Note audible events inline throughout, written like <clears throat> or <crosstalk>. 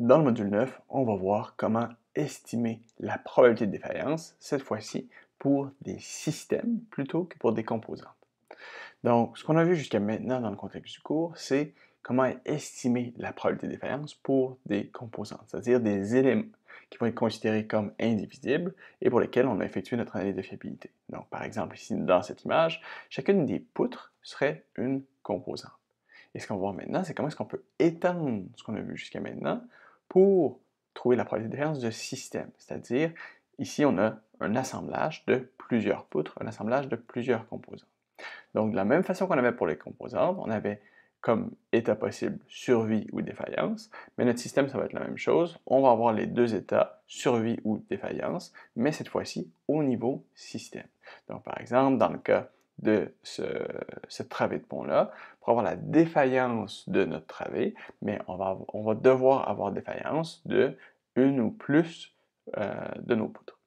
Dans le module 9, on va voir comment estimer la probabilité de défaillance, cette fois-ci pour des systèmes plutôt que pour des composantes. Donc, ce qu'on a vu jusqu'à maintenant dans le contexte du cours, c'est comment estimer la probabilité de défaillance pour des composantes, c'est-à-dire des éléments qui vont être considérés comme indivisibles et pour lesquels on a effectué notre analyse de fiabilité. Donc, par exemple, ici, dans cette image, chacune des poutres serait une composante. Et ce qu'on va voir maintenant, c'est comment est-ce qu'on peut étendre ce qu'on a vu jusqu'à maintenant pour trouver la probabilité de système. C'est-à-dire, ici, on a un assemblage de plusieurs poutres, un assemblage de plusieurs composantes. Donc, de la même façon qu'on avait pour les composantes, on avait comme état possible survie ou défaillance, mais notre système, ça va être la même chose. On va avoir les deux états, survie ou défaillance, mais cette fois-ci au niveau système. Donc, par exemple, dans le cas de ce, cette travée de pont-là, pour avoir la défaillance de notre travée, mais on va, on va devoir avoir défaillance de une ou plus euh, de nos poutres.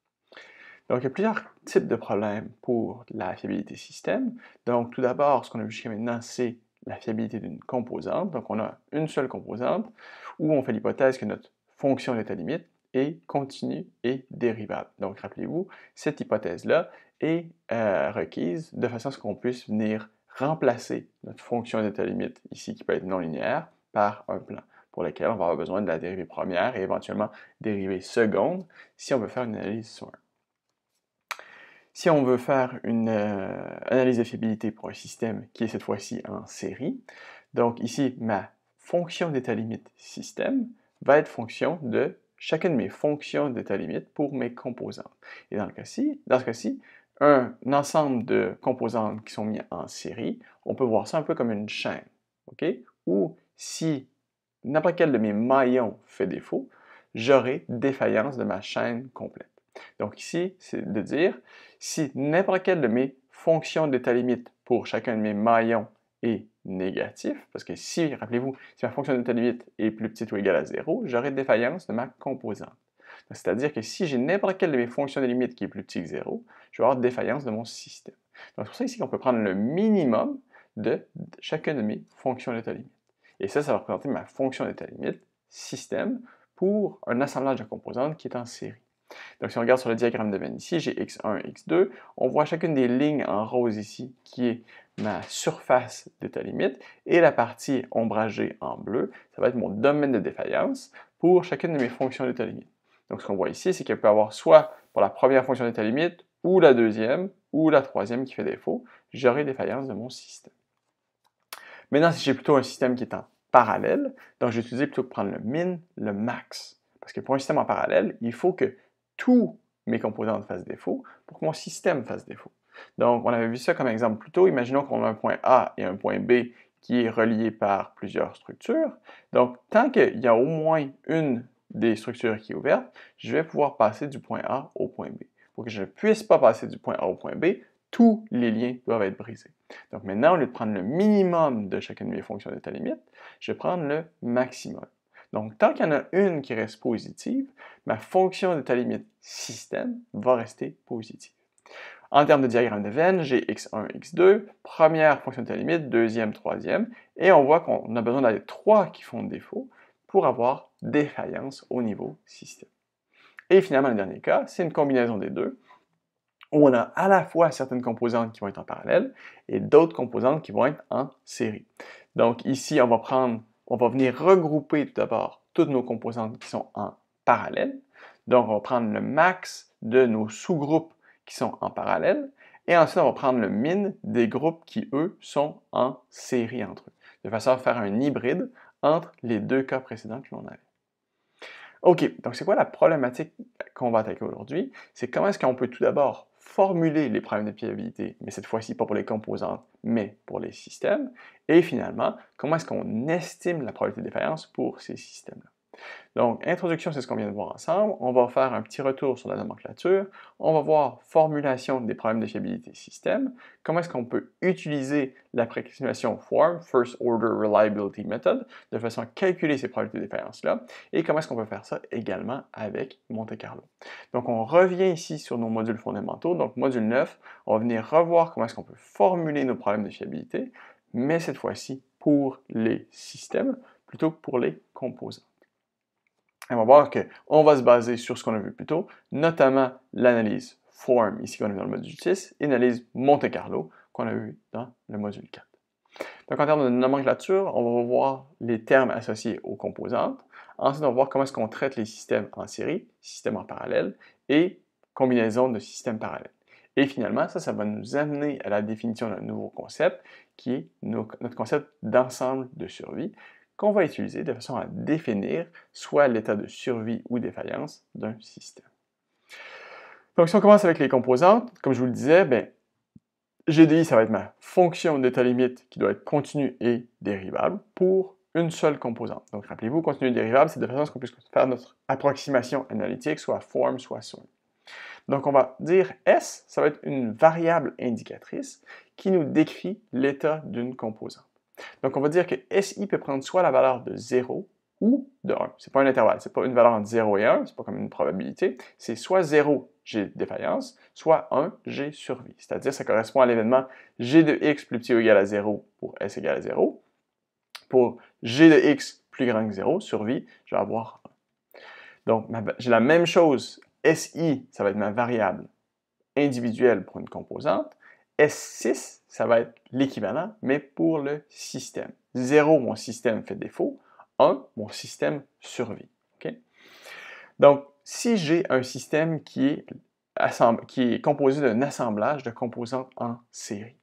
Donc, il y a plusieurs types de problèmes pour la fiabilité système. Donc, tout d'abord, ce qu'on a vu jusqu'à maintenant, c'est la fiabilité d'une composante. Donc, on a une seule composante où on fait l'hypothèse que notre fonction d'état limite est continue et dérivable. Donc, rappelez-vous, cette hypothèse-là est euh, requise de façon à ce qu'on puisse venir remplacer notre fonction d'état limite, ici qui peut être non linéaire, par un plan pour lequel on va avoir besoin de la dérivée première et éventuellement dérivée seconde si on veut faire une analyse sur un. Si on veut faire une euh, analyse de fiabilité pour un système qui est cette fois-ci en série, donc ici, ma fonction d'état limite système va être fonction de chacune de mes fonctions d'état limite pour mes composantes. Et dans, le cas dans ce cas-ci, un ensemble de composantes qui sont mises en série, on peut voir ça un peu comme une chaîne, OK? Ou si n'importe quel de mes maillons fait défaut, j'aurai défaillance de ma chaîne complète. Donc ici, c'est de dire, si n'importe quelle de mes fonctions d'état limite pour chacun de mes maillons est négatif, parce que si, rappelez-vous, si ma fonction d'état limite est plus petite ou égale à 0, j'aurai défaillance de ma composante. C'est-à-dire que si j'ai n'importe quelle de mes fonctions de limite qui est plus petite que 0, je vais avoir défaillance de mon système. Donc c'est pour ça ici qu'on peut prendre le minimum de chacune de mes fonctions d'état limite. Et ça, ça va représenter ma fonction d'état limite, système, pour un assemblage de composantes qui est en série. Donc si on regarde sur le diagramme de Venn ici, j'ai x1, x2, on voit chacune des lignes en rose ici qui est ma surface d'état limite et la partie ombragée en bleu, ça va être mon domaine de défaillance pour chacune de mes fonctions d'état limite. Donc ce qu'on voit ici, c'est qu'elle peut avoir soit pour la première fonction d'état limite, ou la deuxième, ou la troisième qui fait défaut, j'aurai défaillance de mon système. Maintenant, si j'ai plutôt un système qui est en parallèle, donc je vais utiliser plutôt que prendre le min, le max. Parce que pour un système en parallèle, il faut que tous mes composantes fassent défaut pour que mon système fasse défaut. Donc, on avait vu ça comme exemple plus tôt. Imaginons qu'on a un point A et un point B qui est relié par plusieurs structures. Donc, tant qu'il y a au moins une des structures qui est ouverte, je vais pouvoir passer du point A au point B. Pour que je ne puisse pas passer du point A au point B, tous les liens doivent être brisés. Donc maintenant, au lieu de prendre le minimum de chacune de mes fonctions d'état limite, je vais prendre le maximum. Donc, tant qu'il y en a une qui reste positive, ma fonction d'état limite système va rester positive. En termes de diagramme de Venn, j'ai x1, x2, première fonction d'état limite, deuxième, troisième, et on voit qu'on a besoin d'aller trois qui font défaut pour avoir défaillance au niveau système. Et finalement, le dernier cas, c'est une combinaison des deux, où on a à la fois certaines composantes qui vont être en parallèle et d'autres composantes qui vont être en série. Donc ici, on va prendre on va venir regrouper tout d'abord toutes nos composantes qui sont en parallèle. Donc, on va prendre le max de nos sous-groupes qui sont en parallèle. Et ensuite, on va prendre le min des groupes qui, eux, sont en série entre eux, de façon à faire un hybride entre les deux cas précédents que l'on avait. OK, donc c'est quoi la problématique qu'on va attaquer aujourd'hui? C'est comment est-ce qu'on peut tout d'abord formuler les problèmes de fiabilité, mais cette fois-ci pas pour les composantes, mais pour les systèmes? Et finalement, comment est-ce qu'on estime la probabilité de défaillance pour ces systèmes-là? Donc, introduction, c'est ce qu'on vient de voir ensemble. On va faire un petit retour sur la nomenclature. On va voir formulation des problèmes de fiabilité système. Comment est-ce qu'on peut utiliser l'approximation FORM, First Order Reliability Method, de façon à calculer ces probabilités de défaillance-là? Et comment est-ce qu'on peut faire ça également avec Monte Carlo? Donc, on revient ici sur nos modules fondamentaux. Donc, module 9, on va venir revoir comment est-ce qu'on peut formuler nos problèmes de fiabilité, mais cette fois-ci pour les systèmes plutôt que pour les composants. On va voir qu'on va se baser sur ce qu'on a vu plus tôt, notamment l'analyse form, ici qu'on a vu dans le module 6, et l'analyse Monte Carlo, qu'on a vu dans le module 4. Donc en termes de nomenclature, on va voir les termes associés aux composantes. Ensuite, on va voir comment est-ce qu'on traite les systèmes en série, systèmes en parallèle et combinaisons de systèmes parallèles. Et finalement, ça, ça va nous amener à la définition d'un nouveau concept qui est notre concept d'ensemble de survie qu'on va utiliser de façon à définir soit l'état de survie ou défaillance d'un système. Donc, si on commence avec les composantes, comme je vous le disais, ben, GDI, ça va être ma fonction d'état limite qui doit être continue et dérivable pour une seule composante. Donc, rappelez-vous, continue et dérivable, c'est de façon à ce qu'on puisse faire notre approximation analytique, soit form, soit sum. Donc, on va dire S, ça va être une variable indicatrice qui nous décrit l'état d'une composante. Donc, on va dire que SI peut prendre soit la valeur de 0 ou de 1. Ce n'est pas un intervalle, ce n'est pas une valeur entre 0 et 1, ce n'est pas comme une probabilité. C'est soit 0, j'ai défaillance, soit 1, j'ai survie. C'est-à-dire, ça correspond à l'événement g de x plus petit ou égal à 0 pour s égale à 0. Pour g de x plus grand que 0, survie, je vais avoir 1. Donc, j'ai la même chose. SI, ça va être ma variable individuelle pour une composante. S6, ça va être l'équivalent, mais pour le système. 0, mon système fait défaut. 1, mon système survit. Donc, si j'ai un système qui est, qui est composé d'un assemblage de composantes en série,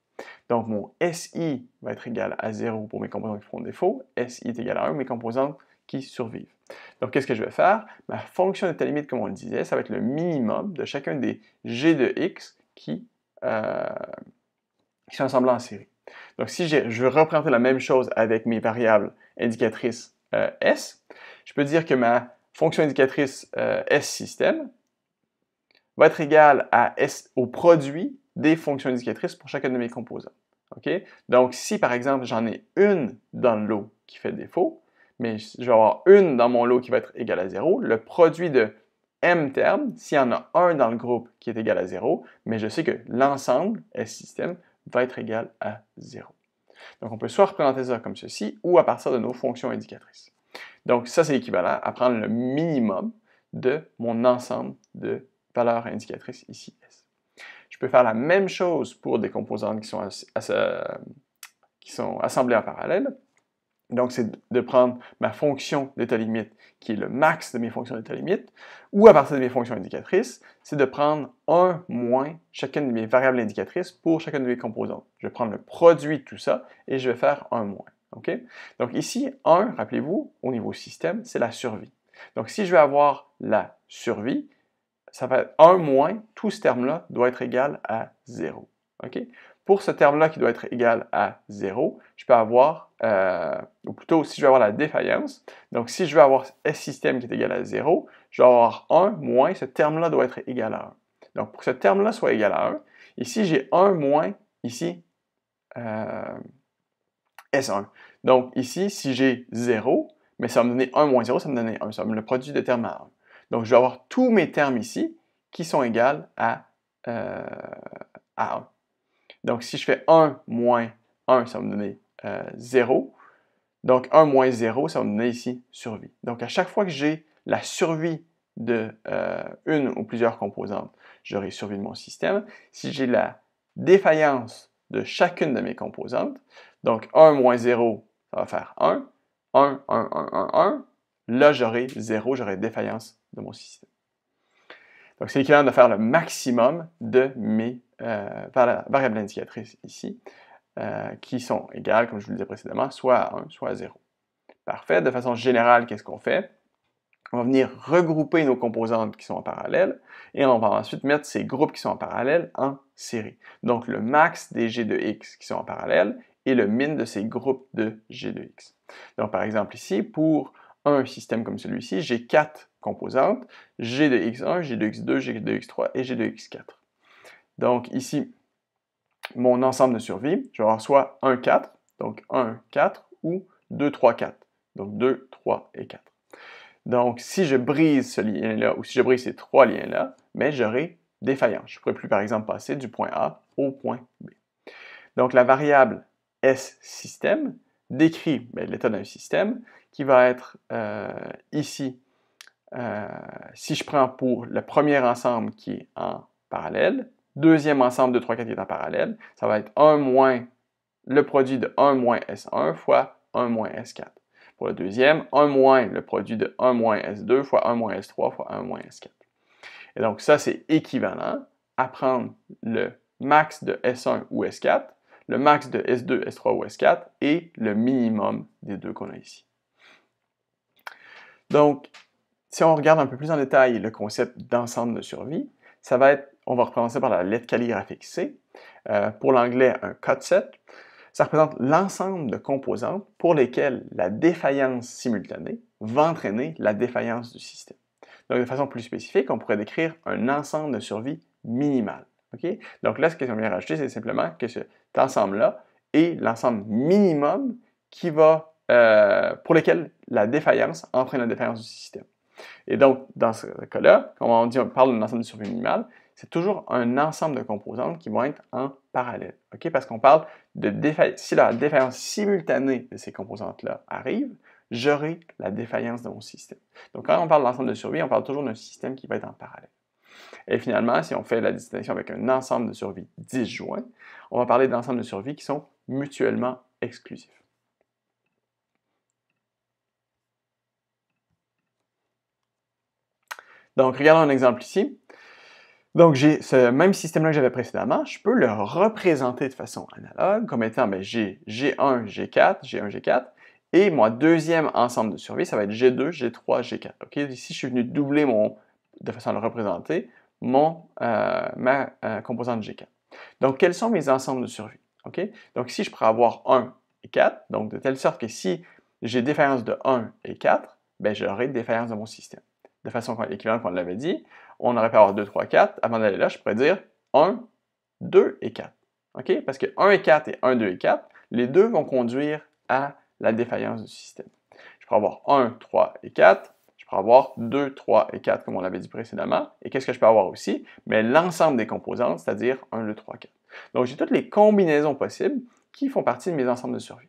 donc mon SI va être égal à 0 pour mes composantes qui font défaut, SI est égal à 1 mes composantes qui survivent. Donc, qu'est-ce que je vais faire? Ma fonction d'état limite, comme on le disait, ça va être le minimum de chacun des g de x qui qui sont assemblés en série. Donc, si je veux représenter la même chose avec mes variables indicatrices euh, S, je peux dire que ma fonction indicatrice euh, S système va être égale à S, au produit des fonctions indicatrices pour chacune de mes composants. Donc, si par exemple j'en ai une dans le lot qui fait défaut, mais je vais avoir une dans mon lot qui va être égale à 0, le produit de m termes, s'il y en a un dans le groupe qui est égal à 0, mais je sais que l'ensemble, S système, va être égal à 0. Donc on peut soit représenter ça comme ceci, ou à partir de nos fonctions indicatrices. Donc ça, c'est équivalent à prendre le minimum de mon ensemble de valeurs indicatrices ici, S. Je peux faire la même chose pour des composantes qui sont, qui sont assemblées en parallèle. Donc, c'est de prendre ma fonction d'état limite, qui est le max de mes fonctions d'état limite, ou à partir de mes fonctions indicatrices, c'est de prendre 1 moins chacune de mes variables indicatrices pour chacune de mes composantes. Je vais prendre le produit de tout ça et je vais faire 1 moins. Donc ici, 1, rappelez-vous, au niveau système, c'est la survie. Donc si je veux avoir la survie, ça va être 1 moins, tout ce terme-là doit être égal à 0. Pour ce terme-là qui doit être égal à 0, je peux avoir, euh, ou plutôt si je veux avoir la défaillance, donc si je veux avoir S système qui est égal à 0, je vais avoir 1 moins, ce terme-là doit être égal à 1. Donc pour que ce terme-là soit égal à 1, ici j'ai 1 moins, ici, euh, S1. Donc ici, si j'ai 0, mais ça va me donner 1 moins 0, ça va me donner 1, ça va me le produit de terme à 1. Donc je vais avoir tous mes termes ici qui sont égaux à, euh, à 1. Donc, si je fais 1 moins 1, ça va me donner 0. Euh, Donc, 1 moins 0, ça va me donner ici survie. Donc, à chaque fois que j'ai la survie de euh, une ou plusieurs composantes, j'aurai survie de mon système. Si j'ai la défaillance de chacune de mes composantes, donc 1 moins 0, ça va faire 1. 1, 1, 1, 1, 1. Là, j'aurai 0, j'aurai défaillance de mon système. Donc, c'est l'équivalent de faire le maximum de mes euh, variables indicatrices ici, euh, qui sont égales, comme je vous le disais précédemment, soit à 1, soit à 0. Parfait. De façon générale, qu'est-ce qu'on fait? On va venir regrouper nos composantes qui sont en parallèle et on va ensuite mettre ces groupes qui sont en parallèle en série. Donc le max des g de x qui sont en parallèle et le min de ces groupes de g de x. Donc par exemple ici, pour un système comme celui-ci, j'ai quatre composantes, g de x1, g de x2, g de x3 et g de x4. Donc ici, mon ensemble de survie, je vais avoir soit 1, 4, donc 1, 4, ou 2, 3, 4, donc 2, 3 et 4. Donc si je brise ce lien-là, ou si je brise ces trois liens-là, mais j'aurai défaillance. Je ne pourrai plus par exemple passer du point A au point B. Donc la variable S décrit ben, l'état d'un système qui va être euh, ici euh, si je prends pour le premier ensemble qui est en parallèle, deuxième ensemble de 3, 4 qui est en parallèle, ça va être 1 moins le produit de 1 moins S1 fois 1 moins S4. Pour le deuxième, 1 moins le produit de 1 moins S2 fois 1 moins S3 fois 1 moins S4. Et donc ça, c'est équivalent à prendre le max de S1 ou S4, le max de S2, S3 ou S4 et le minimum des deux qu'on a ici. Donc, si on regarde un peu plus en détail le concept d'ensemble de survie, ça va être, on va recommencer par la lettre calligraphique C. Euh, pour l'anglais, un cut set. Ça représente l'ensemble de composantes pour lesquelles la défaillance simultanée va entraîner la défaillance du système. Donc, de façon plus spécifique, on pourrait décrire un ensemble de survie minimal. Donc là, ce qu'on vient rajouter, c'est simplement que cet ensemble-là est l'ensemble minimum qui va, euh, pour lequel la défaillance entraîne la défaillance du système. Et donc, dans ce cas-là, quand on dit on parle d'un ensemble de survie minimale, c'est toujours un ensemble de composantes qui vont être en parallèle. Parce qu'on parle de défaillance. Si la défaillance simultanée de ces composantes-là arrive, j'aurai la défaillance de mon système. Donc, quand on parle d'ensemble de survie, on parle toujours d'un système qui va être en parallèle. Et finalement, si on fait la distinction avec un ensemble de survie disjoint, on va parler d'ensembles de survie qui sont mutuellement exclusifs. Donc, regardons un exemple ici. Donc, j'ai ce même système-là que j'avais précédemment, je peux le représenter de façon analogue comme étant ben, j'ai G1, G4, G1, G4, et mon deuxième ensemble de survie, ça va être G2, G3, G4. Ici, je suis venu doubler mon, de façon à le représenter, mon, euh, ma euh, composante G4. Donc, quels sont mes ensembles de survie? Donc, ici, je pourrais avoir 1 et 4, donc de telle sorte que si j'ai défaillance de 1 et 4, ben, j'aurai défaillance de mon système. De façon équivalente qu'on l'avait dit, on aurait pu avoir 2, 3, 4. Avant d'aller là, je pourrais dire 1, 2 et 4. OK? Parce que 1 et 4 et 1, 2 et 4, les deux vont conduire à la défaillance du système. Je pourrais avoir 1, 3 et 4. Je pourrais avoir 2, 3 et 4, comme on l'avait dit précédemment. Et qu'est-ce que je peux avoir aussi? Mais l'ensemble des composantes, c'est-à-dire 1, 2, 3, 4. Donc, j'ai toutes les combinaisons possibles qui font partie de mes ensembles de survie.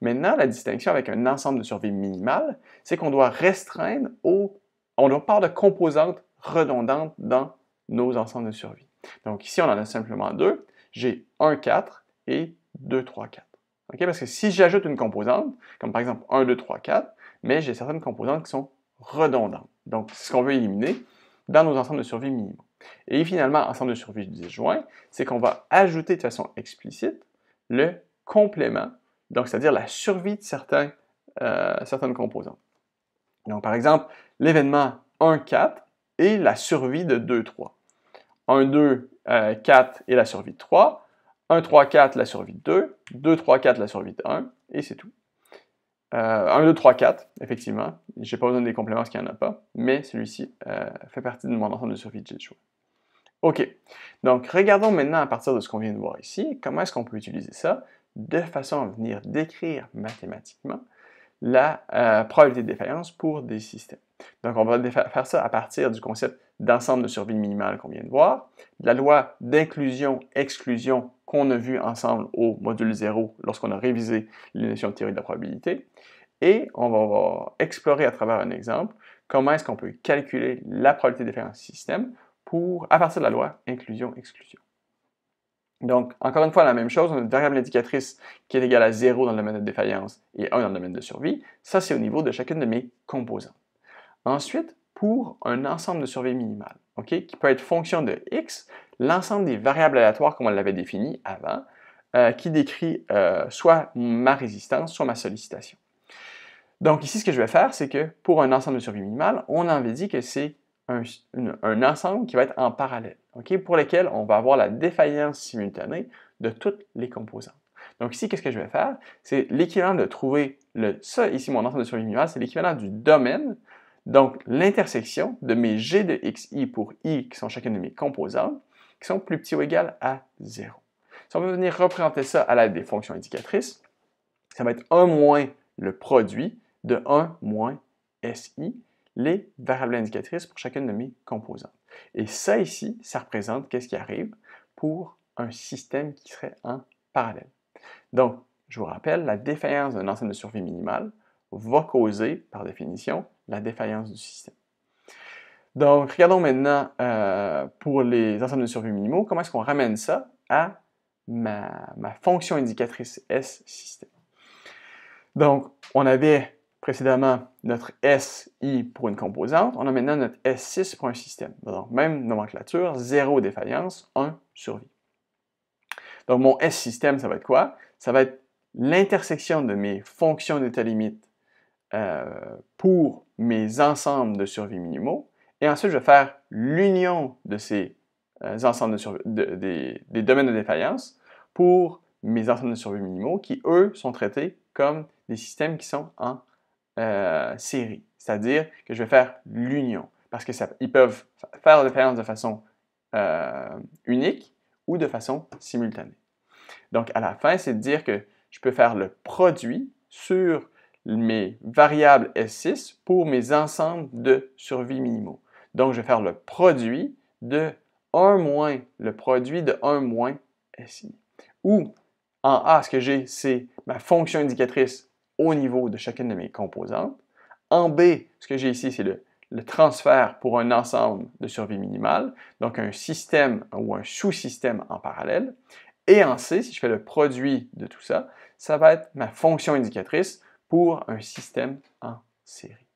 Maintenant, la distinction avec un ensemble de survie minimal, c'est qu'on doit restreindre au... On doit parler de composantes redondantes dans nos ensembles de survie. Donc ici, on en a simplement deux. J'ai 1, 4 et 2, 3, 4. Parce que si j'ajoute une composante, comme par exemple 1, 2, 3, 4, mais j'ai certaines composantes qui sont redondantes. Donc, c'est ce qu'on veut éliminer dans nos ensembles de survie minimum. Et finalement, ensemble de survie disjoint, c'est qu'on va ajouter de façon explicite le complément, donc c'est-à-dire la survie de euh, certaines composantes. Donc, par exemple, l'événement 1, 4 et la survie de 2, 3. 1, 2, 4 et la survie de 3. 1, 3, 4, la survie de 2. 2, 3, 4, la survie de 1. Et c'est tout. 1, 2, 3, 4, effectivement. Je n'ai pas besoin des compléments parce qu'il n'y en a pas. Mais celui-ci euh, fait partie de mon ensemble de survie de G OK. Donc, regardons maintenant à partir de ce qu'on vient de voir ici, comment est-ce qu'on peut utiliser ça de façon à venir décrire mathématiquement la euh, probabilité de défaillance pour des systèmes. Donc, on va faire ça à partir du concept d'ensemble de survie minimale qu'on vient de voir, la loi d'inclusion-exclusion qu'on a vu ensemble au module 0 lorsqu'on a révisé les notions de théorie de la probabilité, et on va, explorer à travers un exemple comment est-ce qu'on peut calculer la probabilité de défaillance du système pour, à partir de la loi inclusion-exclusion. Donc, encore une fois, la même chose, on a une variable indicatrice qui est égale à 0 dans le domaine de défaillance et 1 dans le domaine de survie. Ça, c'est au niveau de chacune de mes composantes. Ensuite, pour un ensemble de survie minimale, qui peut être fonction de x, l'ensemble des variables aléatoires comme on l'avait défini avant, euh, qui décrit euh, soit ma résistance, soit ma sollicitation. Donc ici, ce que je vais faire, c'est que pour un ensemble de survie minimale, on avait dit que c'est un, ensemble qui va être en parallèle, pour lequel on va avoir la défaillance simultanée de toutes les composantes. Donc ici, qu'est-ce que je vais faire? C'est l'équivalent de trouver le, ça, ici, mon ensemble de survie minimale, c'est l'équivalent du domaine, donc l'intersection de mes g de xi pour i, qui sont chacune de mes composantes, qui sont plus petits ou égales à 0. Si on veut venir représenter ça à l'aide des fonctions indicatrices, ça va être 1 moins le produit de 1 moins si, les variables indicatrices pour chacune de mes composantes. Et ça ici, ça représente qu'est-ce qui arrive pour un système qui serait en parallèle. Donc, je vous rappelle, la défaillance d'un ensemble de survie minimale va causer, par définition, la défaillance du système. Donc, regardons maintenant euh, pour les ensembles de survie minimaux, comment est-ce qu'on ramène ça à ma, ma, fonction indicatrice S système. Donc, on avait précédemment notre SI pour une composante, on a maintenant notre S6 pour un système. Donc, même nomenclature, 0 défaillance, 1 survie. Donc, mon S système, ça va être quoi? Ça va être l'intersection de mes fonctions d'état limite euh, pour mes ensembles de survie minimaux. Et ensuite, je vais faire l'union de ces euh, ensembles de, des, des, domaines de défaillance pour mes ensembles de survie minimaux qui, eux, sont traités comme des systèmes qui sont en euh, série. C'est-à-dire que je vais faire l'union parce qu'ils peuvent faire défaillance de façon unique ou de façon simultanée. Donc, à la fin, c'est de dire que je peux faire le produit sur mes variables S6 pour mes ensembles de survie minimaux. Donc, je vais faire le produit de 1 moins le produit de 1 moins SI. Ou, en A, ce que j'ai, c'est ma fonction indicatrice au niveau de chacune de mes composantes. En B, ce que j'ai ici, c'est le, le, transfert pour un ensemble de survie minimale, donc un système ou un sous-système en parallèle. Et en C, si je fais le produit de tout ça, ça va être ma fonction indicatrice pour un système en série.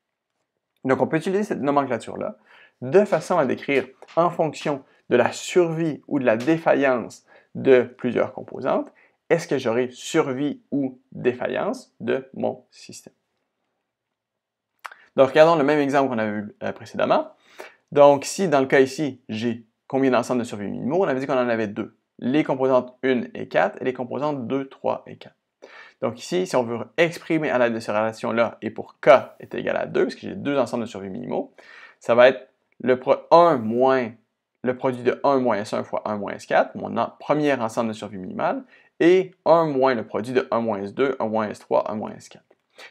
Donc, on peut utiliser cette nomenclature-là de façon à décrire en fonction de la survie ou de la défaillance de plusieurs composantes, est-ce que j'aurai survie ou défaillance de mon système? Donc, regardons le même exemple qu'on avait vu euh, précédemment. Donc, si dans le cas ici, j'ai combien d'ensembles de survie minimaux, on avait dit qu'on en avait deux les composantes 1 et 4 et les composantes 2, 3 et 4. Donc ici, si on veut exprimer à l'aide de ces relations-là, et pour k est égal à 2, parce que j'ai deux ensembles de survie minimaux, ça va être le 1 moins le produit de 1 moins S1 fois 1 moins S4, mon premier ensemble de survie minimale, et 1 moins le produit de 1 moins S2, 1 moins S3, 1 moins S4.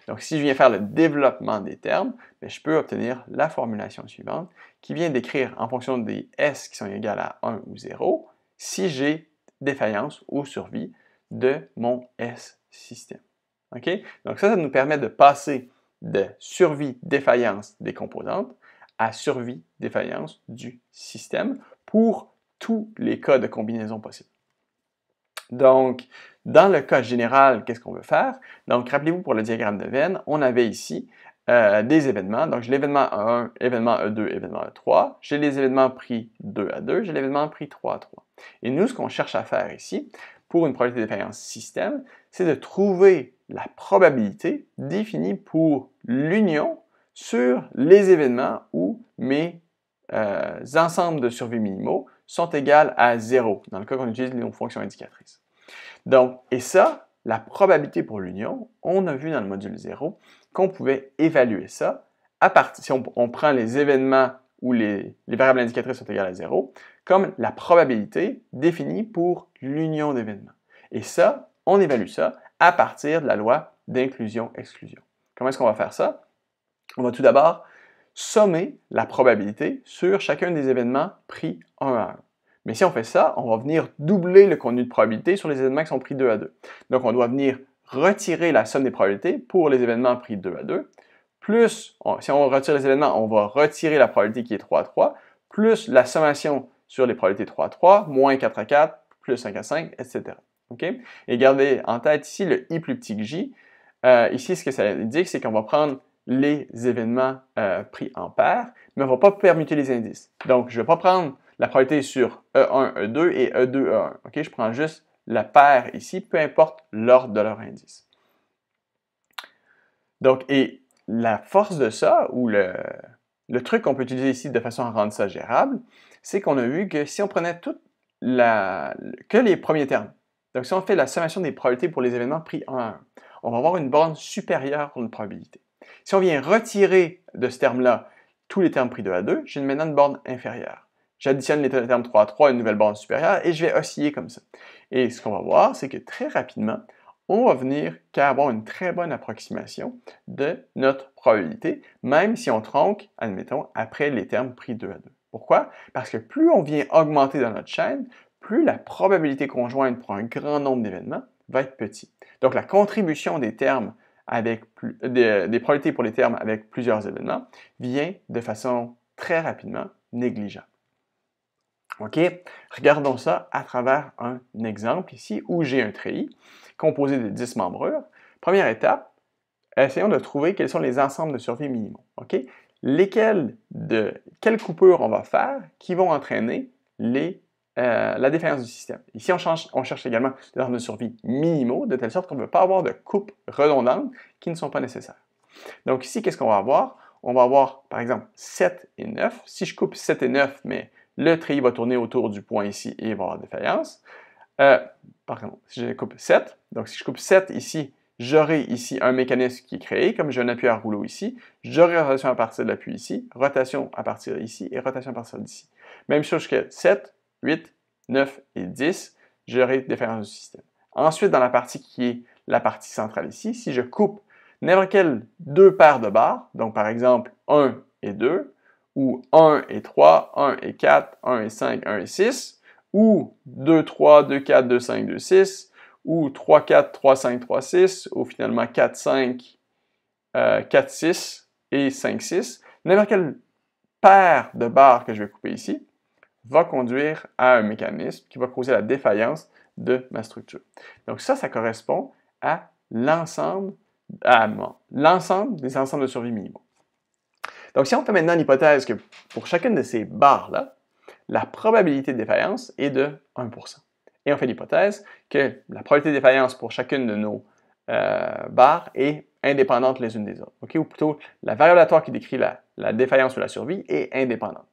Donc si je viens faire le développement des termes, ben, je peux obtenir la formulation suivante qui vient décrire en fonction des S qui sont égales à 1 ou 0, si j'ai défaillance ou survie de mon S-système. Donc ça, ça nous permet de passer de survie-défaillance des composantes à survie-défaillance du système pour tous les cas de combinaison possibles. Donc, dans le cas général, qu'est-ce qu'on veut faire? Donc, rappelez-vous pour le diagramme de Venn, on avait ici euh, des événements. Donc, j'ai l'événement 1, événement E2, événement E3. J'ai les événements pris 2 à 2, j'ai l'événement pris 3 à 3. Et nous, ce qu'on cherche à faire ici, pour une probabilité de défaillance système, c'est de trouver la probabilité définie pour l'union sur les événements où mes euh, ensembles de survie minimaux sont égales à 0, dans le cas qu'on utilise nos fonctions indicatrices. Donc, et ça, la probabilité pour l'union, on a vu dans le module 0 qu'on pouvait évaluer ça à partir, si on, prend les événements où les, les, variables indicatrices sont égales à 0, comme la probabilité définie pour l'union d'événements. Et ça, on évalue ça à partir de la loi d'inclusion-exclusion. Comment est-ce qu'on va faire ça? On va tout d'abord sommer la probabilité sur chacun des événements pris 1 à 1. Mais si on fait ça, on va venir doubler le contenu de probabilité sur les événements qui sont pris 2 à 2. Donc on doit venir retirer la somme des probabilités pour les événements pris 2 à 2, plus, si on retire les événements, on va retirer la probabilité qui est 3 à 3, plus la sommation sur les probabilités 3 à 3, moins 4 à 4, plus 5 à 5, etc. Et gardez en tête ici le i plus petit que j. Euh, ici, ce que ça indique, c'est qu'on va prendre les événements euh, pris en paire, mais on ne va pas permuter les indices. Donc, je ne vais pas prendre la probabilité sur E1, E2 et E2, E1. Je prends juste la paire ici, peu importe l'ordre de leur indice. Donc, et la force de ça, ou le, truc qu'on peut utiliser ici de façon à rendre ça gérable, c'est qu'on a vu que si on prenait que les premiers termes, donc si on fait la sommation des probabilités pour les événements pris 1 à 1, on va avoir une borne supérieure pour une probabilité. Si on vient retirer de ce terme-là tous les termes pris 2 à 2, j'ai maintenant une borne inférieure. J'additionne les termes 3 à 3 à une nouvelle borne supérieure et je vais osciller comme ça. Et ce qu'on va voir, c'est que très rapidement, on va venir qu'à avoir une très bonne approximation de notre probabilité, même si on tronque, admettons, après les termes pris 2 à 2. Pourquoi? Parce que plus on vient augmenter dans notre chaîne, plus la probabilité conjointe pour un grand nombre d'événements va être petite. Donc la contribution des termes avec des, probabilités pour les termes avec plusieurs événements vient de façon très rapidement négligeable. OK? Regardons ça à travers un exemple ici où j'ai un treillis composé de 10 membrures. Première étape, essayons de trouver quels sont les ensembles de survie minimaux. OK? De quelles coupures on va faire qui vont entraîner les, euh, la défaillance du système. Ici, on, cherche également des ensembles de survie minimaux, de telle sorte qu'on ne veut pas avoir de coupes redondantes qui ne sont pas nécessaires. Donc ici, qu'est-ce qu'on va avoir? On va avoir, par exemple, 7 et 9. Si je coupe 7 et 9, mais le treillis va tourner autour du point ici et il va avoir défaillance. Euh, par contre, si je coupe 7, donc si je coupe 7 ici, j'aurai ici un mécanisme qui est créé, comme j'ai un appui à rouleau ici, j'aurai rotation à partir de l'appui ici, rotation à partir d'ici et rotation à partir d'ici. Même chose que 7, 8, 9 et 10, j'aurai défaillance du système. Ensuite, dans la partie qui est la partie centrale ici, si je coupe n'importe quelle deux paires de barres, donc par exemple 1 et 2, ou 1 et 3, 1 et 4, 1 et 5, 1 et 6, ou 2, 3, 2, 4, 2, 5, 2, 6, ou 3, 4, 3, 5, 3, 6, ou finalement 4, 5, euh, 4, 6 et 5, 6. N'importe quelle paire de barres que je vais couper ici va conduire à un mécanisme qui va causer la défaillance de ma structure. Donc ça, ça correspond à l'ensemble l'ensemble des ensembles de survie minimaux. Donc, si on fait maintenant l'hypothèse que pour chacune de ces barres-là, la probabilité de défaillance est de 1%. Et on fait l'hypothèse que la probabilité de défaillance pour chacune de nos euh, barres est indépendante les unes des autres. Ou plutôt, la variable qui décrit la défaillance ou la survie est indépendante.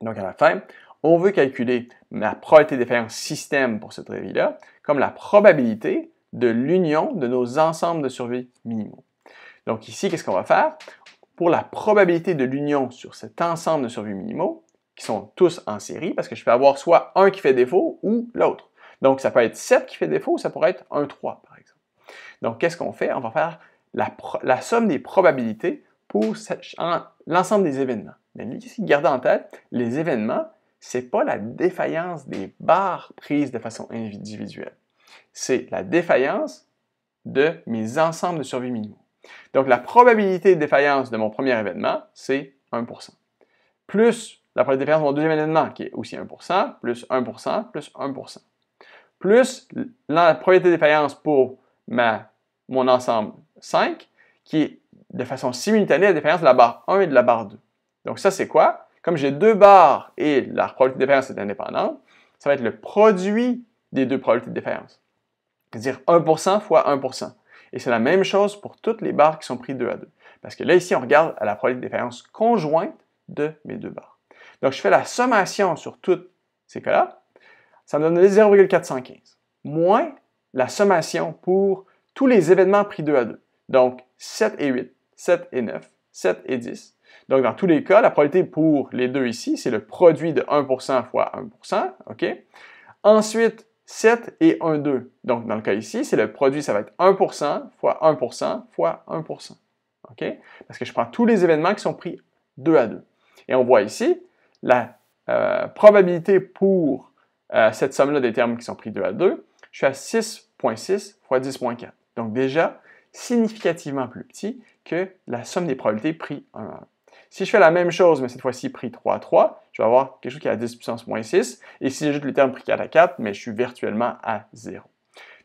Donc, à la fin, on veut calculer la probabilité de défaillance système pour cette revue-là comme la probabilité de l'union de nos ensembles de survie minimaux. Donc ici, qu'est-ce qu'on va faire? Pour la probabilité de l'union sur cet ensemble de survie minimaux, qui sont tous en série, parce que je peux avoir soit un qui fait défaut ou l'autre. Donc ça peut être 7 qui fait défaut, ça pourrait être 1, 3, par exemple. Donc qu'est-ce qu'on fait? On va faire la, somme des probabilités pour l'ensemble des événements. Mais ici, gardez en tête, les événements, ce n'est pas la défaillance des barres prises de façon individuelle c'est la défaillance de mes ensembles de survie minimaux. Donc, la probabilité de défaillance de mon premier événement, c'est 1%. Plus la probabilité de défaillance de mon deuxième événement, qui est aussi 1%, plus 1%, plus 1%. Plus la probabilité de défaillance pour mon ensemble 5, qui est de façon simultanée la défaillance de la barre 1 et de la barre 2. Donc, ça, c'est quoi? Comme j'ai deux barres et la probabilité de défaillance est indépendante, ça va être le produit des deux probabilités de défaillance c'est-à-dire 1% fois 1%. Et c'est la même chose pour toutes les barres qui sont prises 2 à 2. Parce que là, ici, on regarde à la probabilité de défaillance conjointe de mes deux barres. Donc, je fais la sommation sur toutes ces cas-là. Ça me donne 0,415. Moins la sommation pour tous les événements pris 2 à 2. Donc, 7 et 8, 7 et 9, 7 et 10. Donc, dans tous les cas, la probabilité pour les deux ici, c'est le produit de 1% fois 1%. OK? Ensuite, 7 et 1, 2. Donc, dans le cas ici, c'est le produit, ça va être 1% fois 1% fois 1%. OK? Parce que je prends tous les événements qui sont pris 2 à 2. Et on voit ici la euh, probabilité pour euh, cette somme-là des termes qui sont pris 2 à 2. Je suis à 6.6 fois 10.4. Donc, déjà, significativement plus petit que la somme des probabilités pris 1 à 1. Si je fais la même chose, mais cette fois-ci pris 3 à 3, je vais avoir quelque chose qui est à 10 puissance moins 6. Et si j'ajoute les termes pris 4 à 4, mais je suis virtuellement à 0.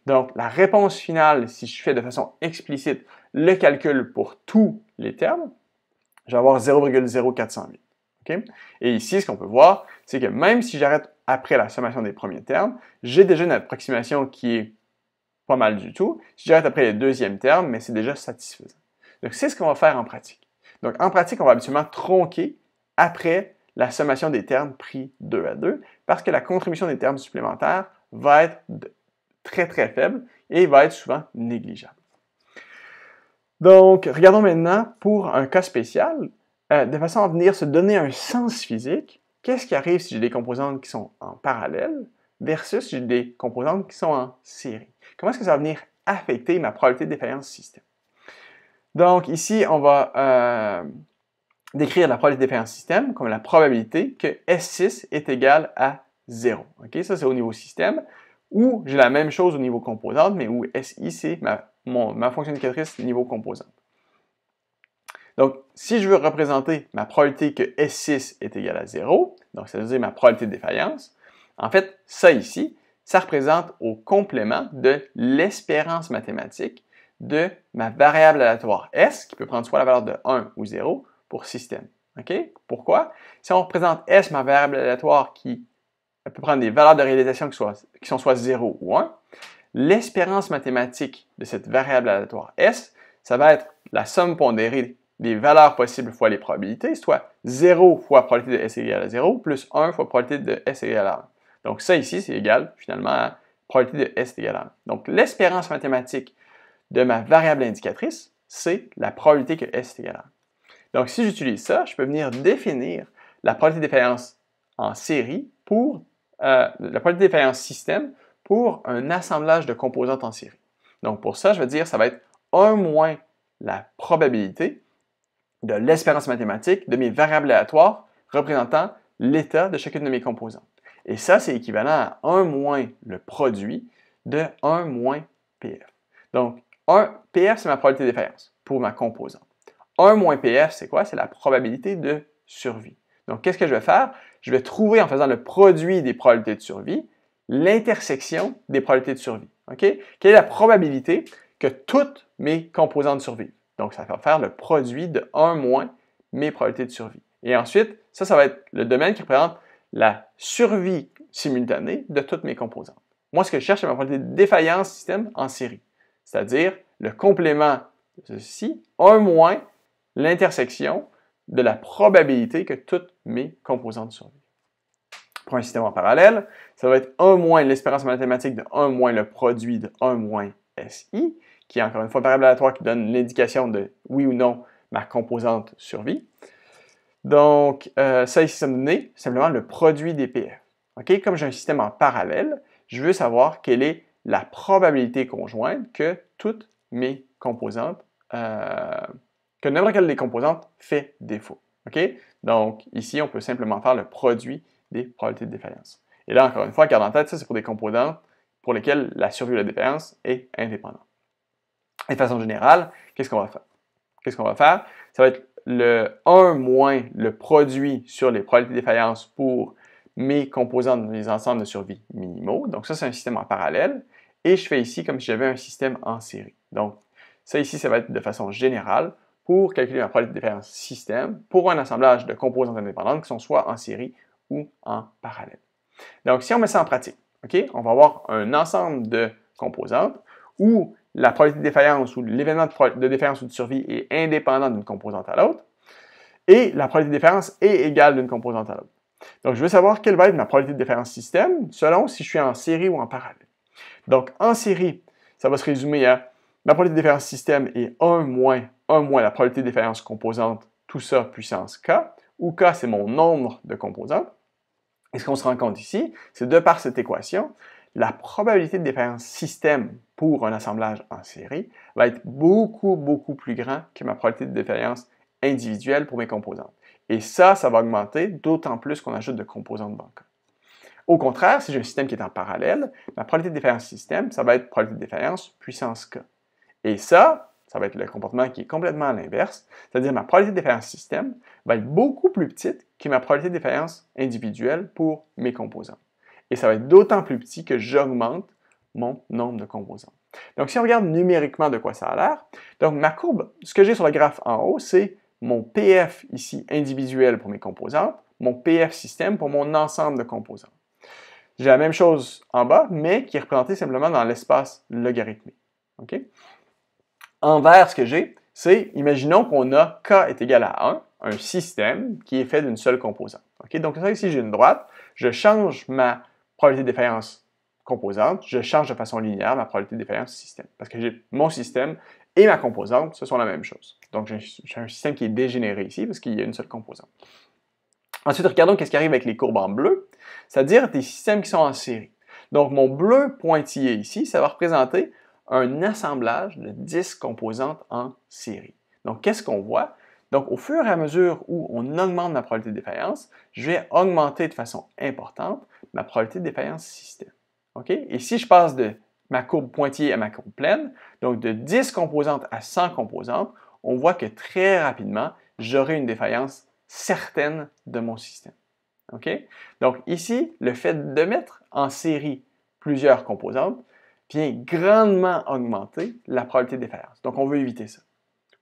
Donc, la réponse finale, si je fais de façon explicite le calcul pour tous les termes, je vais avoir 0,0408. Et ici, ce qu'on peut voir, c'est que même si j'arrête après la sommation des premiers termes, j'ai déjà une approximation qui est pas mal du tout. Si j'arrête après les deuxièmes termes, mais c'est déjà satisfaisant. Donc, c'est ce qu'on va faire en pratique. Donc, en pratique, on va absolument tronquer après la sommation des termes pris 2 à 2 parce que la contribution des termes supplémentaires va être très très faible et va être souvent négligeable. Donc, regardons maintenant pour un cas spécial, euh, de façon à venir se donner un sens physique, qu'est-ce qui arrive si j'ai des composantes qui sont en parallèle versus si j'ai des composantes qui sont en série? Comment est-ce que ça va venir affecter ma probabilité de défaillance système? Donc ici, on va euh, décrire la probabilité de défaillance système comme la probabilité que S6 est égal à 0. Ça, c'est au niveau système, où j'ai la même chose au niveau composante, mais où SI, c'est ma, ma fonction indicatrice niveau composante. Donc, si je veux représenter ma probabilité que S6 est égal à 0, donc ça veut dire ma probabilité de défaillance, en fait, ça ici, ça représente au complément de l'espérance mathématique de ma variable aléatoire S, qui peut prendre soit la valeur de 1 ou 0 pour système. Pourquoi? Si on représente S, ma variable aléatoire, qui peut prendre des valeurs de réalisation qui, qui sont soit 0 ou 1, l'espérance mathématique de cette variable aléatoire S, ça va être la somme pondérée des valeurs possibles fois les probabilités, soit 0 fois probabilité de S égale à 0, plus 1 fois probabilité de S égale à 1. Donc ça ici, c'est égal finalement à probabilité de S égale à 1. Donc l'espérance mathématique de ma variable indicatrice, c'est la probabilité que S est égal à 1. Donc si j'utilise ça, je peux venir définir la probabilité de défaillance en série pour euh, la probabilité de défaillance système pour un assemblage de composantes en série. Donc pour ça, je vais dire ça va être 1 moins la probabilité de l'espérance mathématique de mes variables aléatoires représentant l'état de chacune de mes composantes. Et ça, c'est équivalent à 1 moins le produit de 1 moins PF. Donc, 1, PF, c'est ma probabilité de défaillance pour ma composante. 1 moins PF, c'est quoi? C'est la probabilité de survie. Donc, qu'est-ce que je vais faire? Je vais trouver, en faisant le produit des probabilités de survie, l'intersection des probabilités de survie. OK? Quelle est la probabilité que toutes mes composantes survivent? Donc, ça va faire le produit de 1 moins mes probabilités de survie. Et ensuite, ça, ça va être le domaine qui représente la survie simultanée de toutes mes composantes. Moi, ce que je cherche, c'est ma probabilité de défaillance système en série, c'est-à-dire le complément de ceci, 1 moins l'intersection de la probabilité que toutes mes composantes survivent. Pour un système en parallèle, ça va être 1 moins l'espérance mathématique de 1 moins le produit de 1 moins SI, qui est encore une fois variable aléatoire qui donne l'indication de oui ou non ma composante survie. Donc, euh, ça ici, ça me donne simplement le produit des PF. Comme j'ai un système en parallèle, je veux savoir quelle est la probabilité conjointe que toutes mes composantes, euh, que n'importe quelle des composantes fait défaut. Donc, ici, on peut simplement faire le produit des probabilités de défaillance. Et là, encore une fois, garde en tête, ça, c'est pour des composantes pour lesquelles la survie ou la défaillance est indépendante. Et de façon générale, qu'est-ce qu'on va faire? Qu'est-ce qu'on va faire? Ça va être le 1 moins le produit sur les probabilités de défaillance pour mes composantes, mes ensembles de survie minimaux. Donc ça, c'est un système en parallèle. Et je fais ici comme si j'avais un système en série. Donc ça ici, ça va être de façon générale pour calculer ma probabilité de défaillance système pour un assemblage de composantes indépendantes qui sont soit en série ou en parallèle. Donc si on met ça en pratique, on va avoir un ensemble de composantes où la probabilité de défaillance ou l'événement de défaillance ou de survie est indépendant d'une composante à l'autre, et la probabilité de défaillance est égale d'une composante à l'autre. Donc, je veux savoir quelle va être ma probabilité de défaillance système selon si je suis en série ou en parallèle. Donc, en série, ça va se résumer à ma probabilité de défaillance système est 1 moins 1 moins la probabilité de défaillance composante, tout ça puissance k, où k c'est mon nombre de composantes. Et ce qu'on se rend compte ici, c'est de par cette équation, la probabilité de défaillance système pour un assemblage en série va être beaucoup, beaucoup plus grand que ma probabilité de défaillance individuelle pour mes composantes. Et ça, ça va augmenter d'autant plus qu'on ajoute de composantes bancaires. Au contraire, si j'ai un système qui est en parallèle, ma probabilité de défaillance système, ça va être probabilité de défaillance puissance k. Et ça, ça va être le comportement qui est complètement à l'inverse, c'est-à-dire ma probabilité de défaillance système va être beaucoup plus petite que ma probabilité de défaillance individuelle pour mes composantes et ça va être d'autant plus petit que j'augmente mon nombre de composants. Donc, si on regarde numériquement de quoi ça a l'air, donc ma courbe, ce que j'ai sur le graphe en haut, c'est mon PF ici individuel pour mes composantes, mon PF système pour mon ensemble de composants. J'ai la même chose en bas, mais qui est représentée simplement dans l'espace logarithmique. En vert, ce que j'ai, c'est, imaginons qu'on a K est égal à 1, un système qui est fait d'une seule composante. Donc, ça, ici, j'ai une droite, je change ma probabilité de défaillance composante, je change de façon linéaire ma probabilité de défaillance système. Parce que j'ai mon système et ma composante, ce sont la même chose. Donc, j'ai un système qui est dégénéré ici parce qu'il y a une seule composante. Ensuite, regardons qu'est-ce qui arrive avec les courbes en bleu, c'est-à-dire des systèmes qui sont en série. Donc, mon bleu pointillé ici, ça va représenter un assemblage de 10 composantes en série. Donc, qu'est-ce qu'on voit? Donc, au fur et à mesure où on augmente ma probabilité de défaillance, je vais augmenter de façon importante ma probabilité de défaillance système. Et si je passe de ma courbe pointillée à ma courbe pleine, donc de 10 composantes à 100 composantes, on voit que très rapidement, j'aurai une défaillance certaine de mon système. Donc ici, le fait de mettre en série plusieurs composantes vient grandement augmenter la probabilité de défaillance. Donc on veut éviter ça.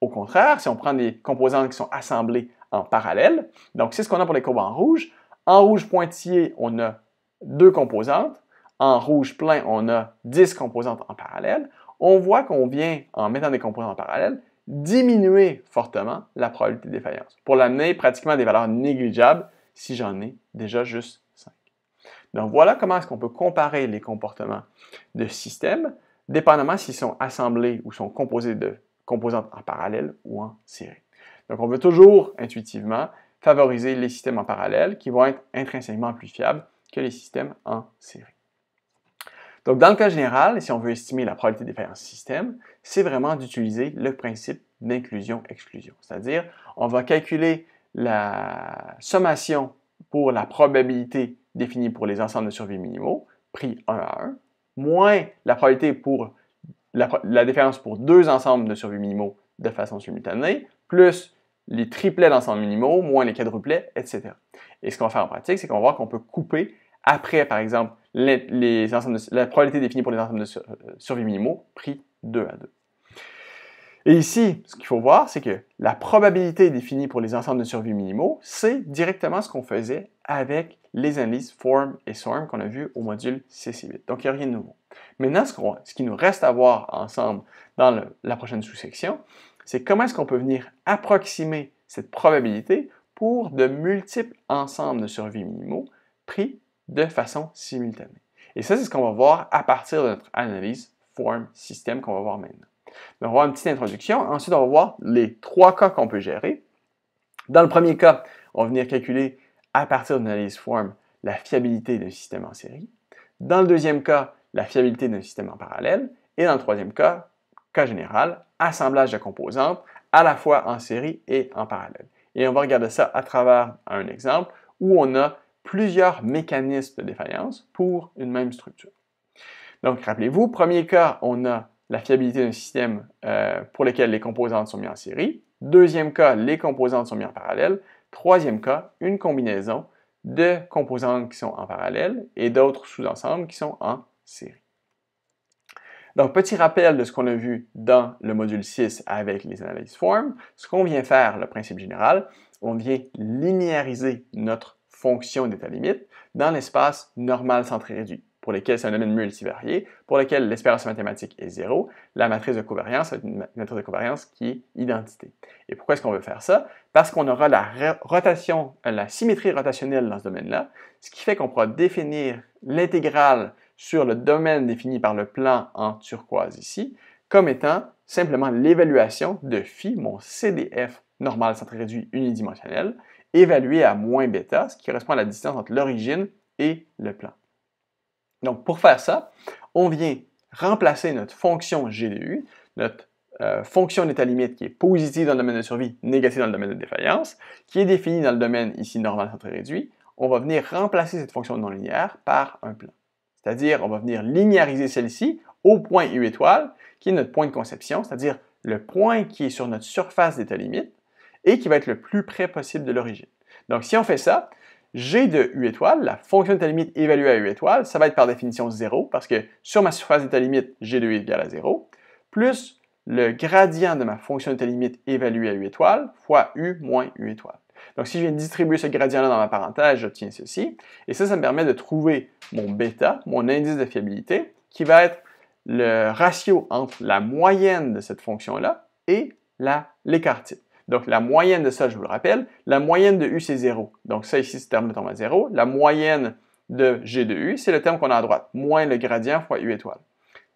Au contraire, si on prend des composantes qui sont assemblées en parallèle, donc c'est ce qu'on a pour les courbes en rouge. En rouge pointillé, on a deux composantes. En rouge plein, on a 10 composantes en parallèle. On voit qu'on vient, en mettant des composantes en parallèle, diminuer fortement la probabilité de défaillance pour l'amener pratiquement à des valeurs négligeables si j'en ai déjà juste 5. Donc voilà comment est-ce qu'on peut comparer les comportements de systèmes, dépendamment s'ils sont assemblés ou sont composés de composantes en parallèle ou en série. Donc on veut toujours intuitivement favoriser les systèmes en parallèle qui vont être intrinsèquement plus fiables que les systèmes en série. Donc, dans le cas général, si on veut estimer la probabilité de défaillance système, c'est vraiment d'utiliser le principe d'inclusion-exclusion. C'est-à-dire, on va calculer la sommation pour la probabilité définie pour les ensembles de survie minimaux, pris 1 à 1, moins la probabilité pour la, différence pour deux ensembles de survie minimaux de façon simultanée, plus les triplets d'ensembles minimaux, moins les quadruplets, etc. Et ce qu'on va faire en pratique, c'est qu'on va voir qu'on peut couper après, par exemple, les, la probabilité définie pour les ensembles de survie minimaux, pris 2 à 2. Et ici, ce qu'il faut voir, c'est que la probabilité définie pour les ensembles de survie minimaux, c'est directement ce qu'on faisait avec les analyses form et swarm qu'on a vu au module 6 et 8. Donc, il n'y a rien de nouveau. Maintenant, ce, ce, qui nous reste à voir ensemble dans la prochaine sous-section, c'est comment est-ce qu'on peut venir approximer cette probabilité pour de multiples ensembles de survie minimaux pris de façon simultanée. Et ça, c'est ce qu'on va voir à partir de notre analyse form système qu'on va voir maintenant. On va voir une petite introduction. Ensuite, on va voir les trois cas qu'on peut gérer. Dans le premier cas, on va venir calculer à partir d'une analyse form la fiabilité d'un système en série. Dans le deuxième cas, la fiabilité d'un système en parallèle. Et dans le troisième cas, cas général, assemblage de composantes à la fois en série et en parallèle. Et on va regarder ça à travers un exemple où on a plusieurs mécanismes de défaillance pour une même structure. Donc, rappelez-vous, premier cas, on a la fiabilité d'un système euh, pour lequel les composantes sont mises en série. Deuxième cas, les composantes sont mises en parallèle. Troisième cas, une combinaison de composantes qui sont en parallèle et d'autres sous-ensembles qui sont en série. Donc, petit rappel de ce qu'on a vu dans le module 6 avec les analyses form. Ce qu'on vient faire, le principe général, on vient linéariser notre fonction d'état limite dans l'espace normal centré réduit pour lesquels c'est un domaine multivarié, pour lequel l'espérance mathématique est zéro, la matrice de covariance est une matrice de covariance qui est identité. Et pourquoi est-ce qu'on veut faire ça? Parce qu'on aura la rotation, euh, la symétrie rotationnelle dans ce domaine-là, ce qui fait qu'on pourra définir l'intégrale sur le domaine défini par le plan en turquoise ici, comme étant simplement l'évaluation de phi, mon CDF normal centré réduit unidimensionnel, évalué à moins bêta, ce qui correspond à la distance entre l'origine et le plan. Donc, pour faire ça, on vient remplacer notre fonction G de U, notre euh, fonction d'état limite qui est positive dans le domaine de survie, négative dans le domaine de défaillance, qui est définie dans le domaine ici normal centré réduit. On va venir remplacer cette fonction non linéaire par un plan. C'est-à-dire, on va venir linéariser celle-ci au point U étoile, qui est notre point de conception, c'est-à-dire le point qui est sur notre surface d'état limite et qui va être le plus près possible de l'origine. Donc, si on fait ça, G de U étoile, la fonction d'état limite évaluée à U étoile, ça va être par définition 0, parce que sur ma surface d'état limite, G de U égale à 0, plus le gradient de ma fonction d'état limite évaluée à U étoile fois U moins U étoile. Donc, si je viens distribuer ce gradient-là dans ma parenthèse, j'obtiens ceci. Et ça, ça me permet de trouver mon bêta, mon indice de fiabilité, qui va être le ratio entre la moyenne de cette fonction-là et l'écart type. Donc, la moyenne de ça, je vous le rappelle, la moyenne de U, c'est 0. Donc, ça ici, ce terme tombe à 0. La moyenne de G de U, c'est le terme qu'on a à droite, moins le gradient fois U étoile.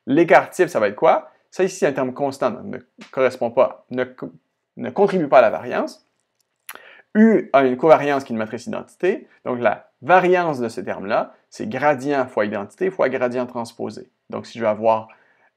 L'écart type, ça va être quoi? Ça ici, c'est un terme constant, donc ne correspond pas, ne, ne contribue pas à la variance. U a une covariance qui est une matrice identité. Donc, la variance de ce terme-là, c'est gradient fois identité fois gradient transposé. Donc, si je veux avoir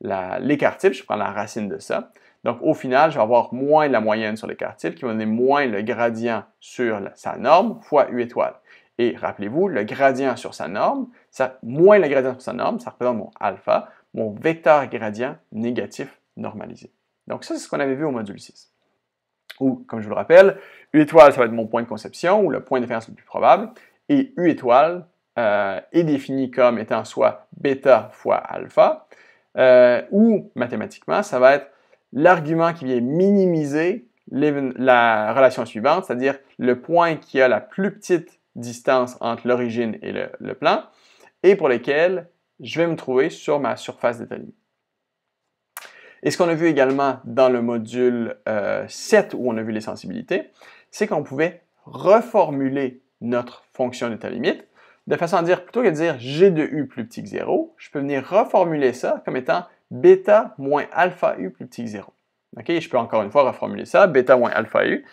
l'écart type, je prends la racine de ça. Donc, au final, je vais avoir moins la moyenne sur l'écart type qui va donner moins le gradient sur sa norme fois U étoile. Et rappelez-vous, le gradient sur sa norme, ça, moins le gradient sur sa norme, ça représente mon alpha, mon vecteur gradient négatif normalisé. Donc ça, c'est ce qu'on avait vu au module 6. Ou, comme je vous le rappelle, U étoile, ça va être mon point de conception ou le point de déférence le plus probable. Et U étoile euh, est défini comme étant soit bêta fois alpha, euh, ou mathématiquement, ça va être l'argument qui vient minimiser la relation suivante, c'est-à-dire le point qui a la plus petite distance entre l'origine et le, plan, et pour lequel je vais me trouver sur ma surface limite. Et ce qu'on a vu également dans le module 7 euh, où on a vu les sensibilités, c'est qu'on pouvait reformuler notre fonction d'état limite de façon à dire, plutôt que de dire g de u plus petit que 0, je peux venir reformuler ça comme étant bêta moins alpha u plus petit que 0. OK? Je peux encore une fois reformuler ça, bêta moins alpha u,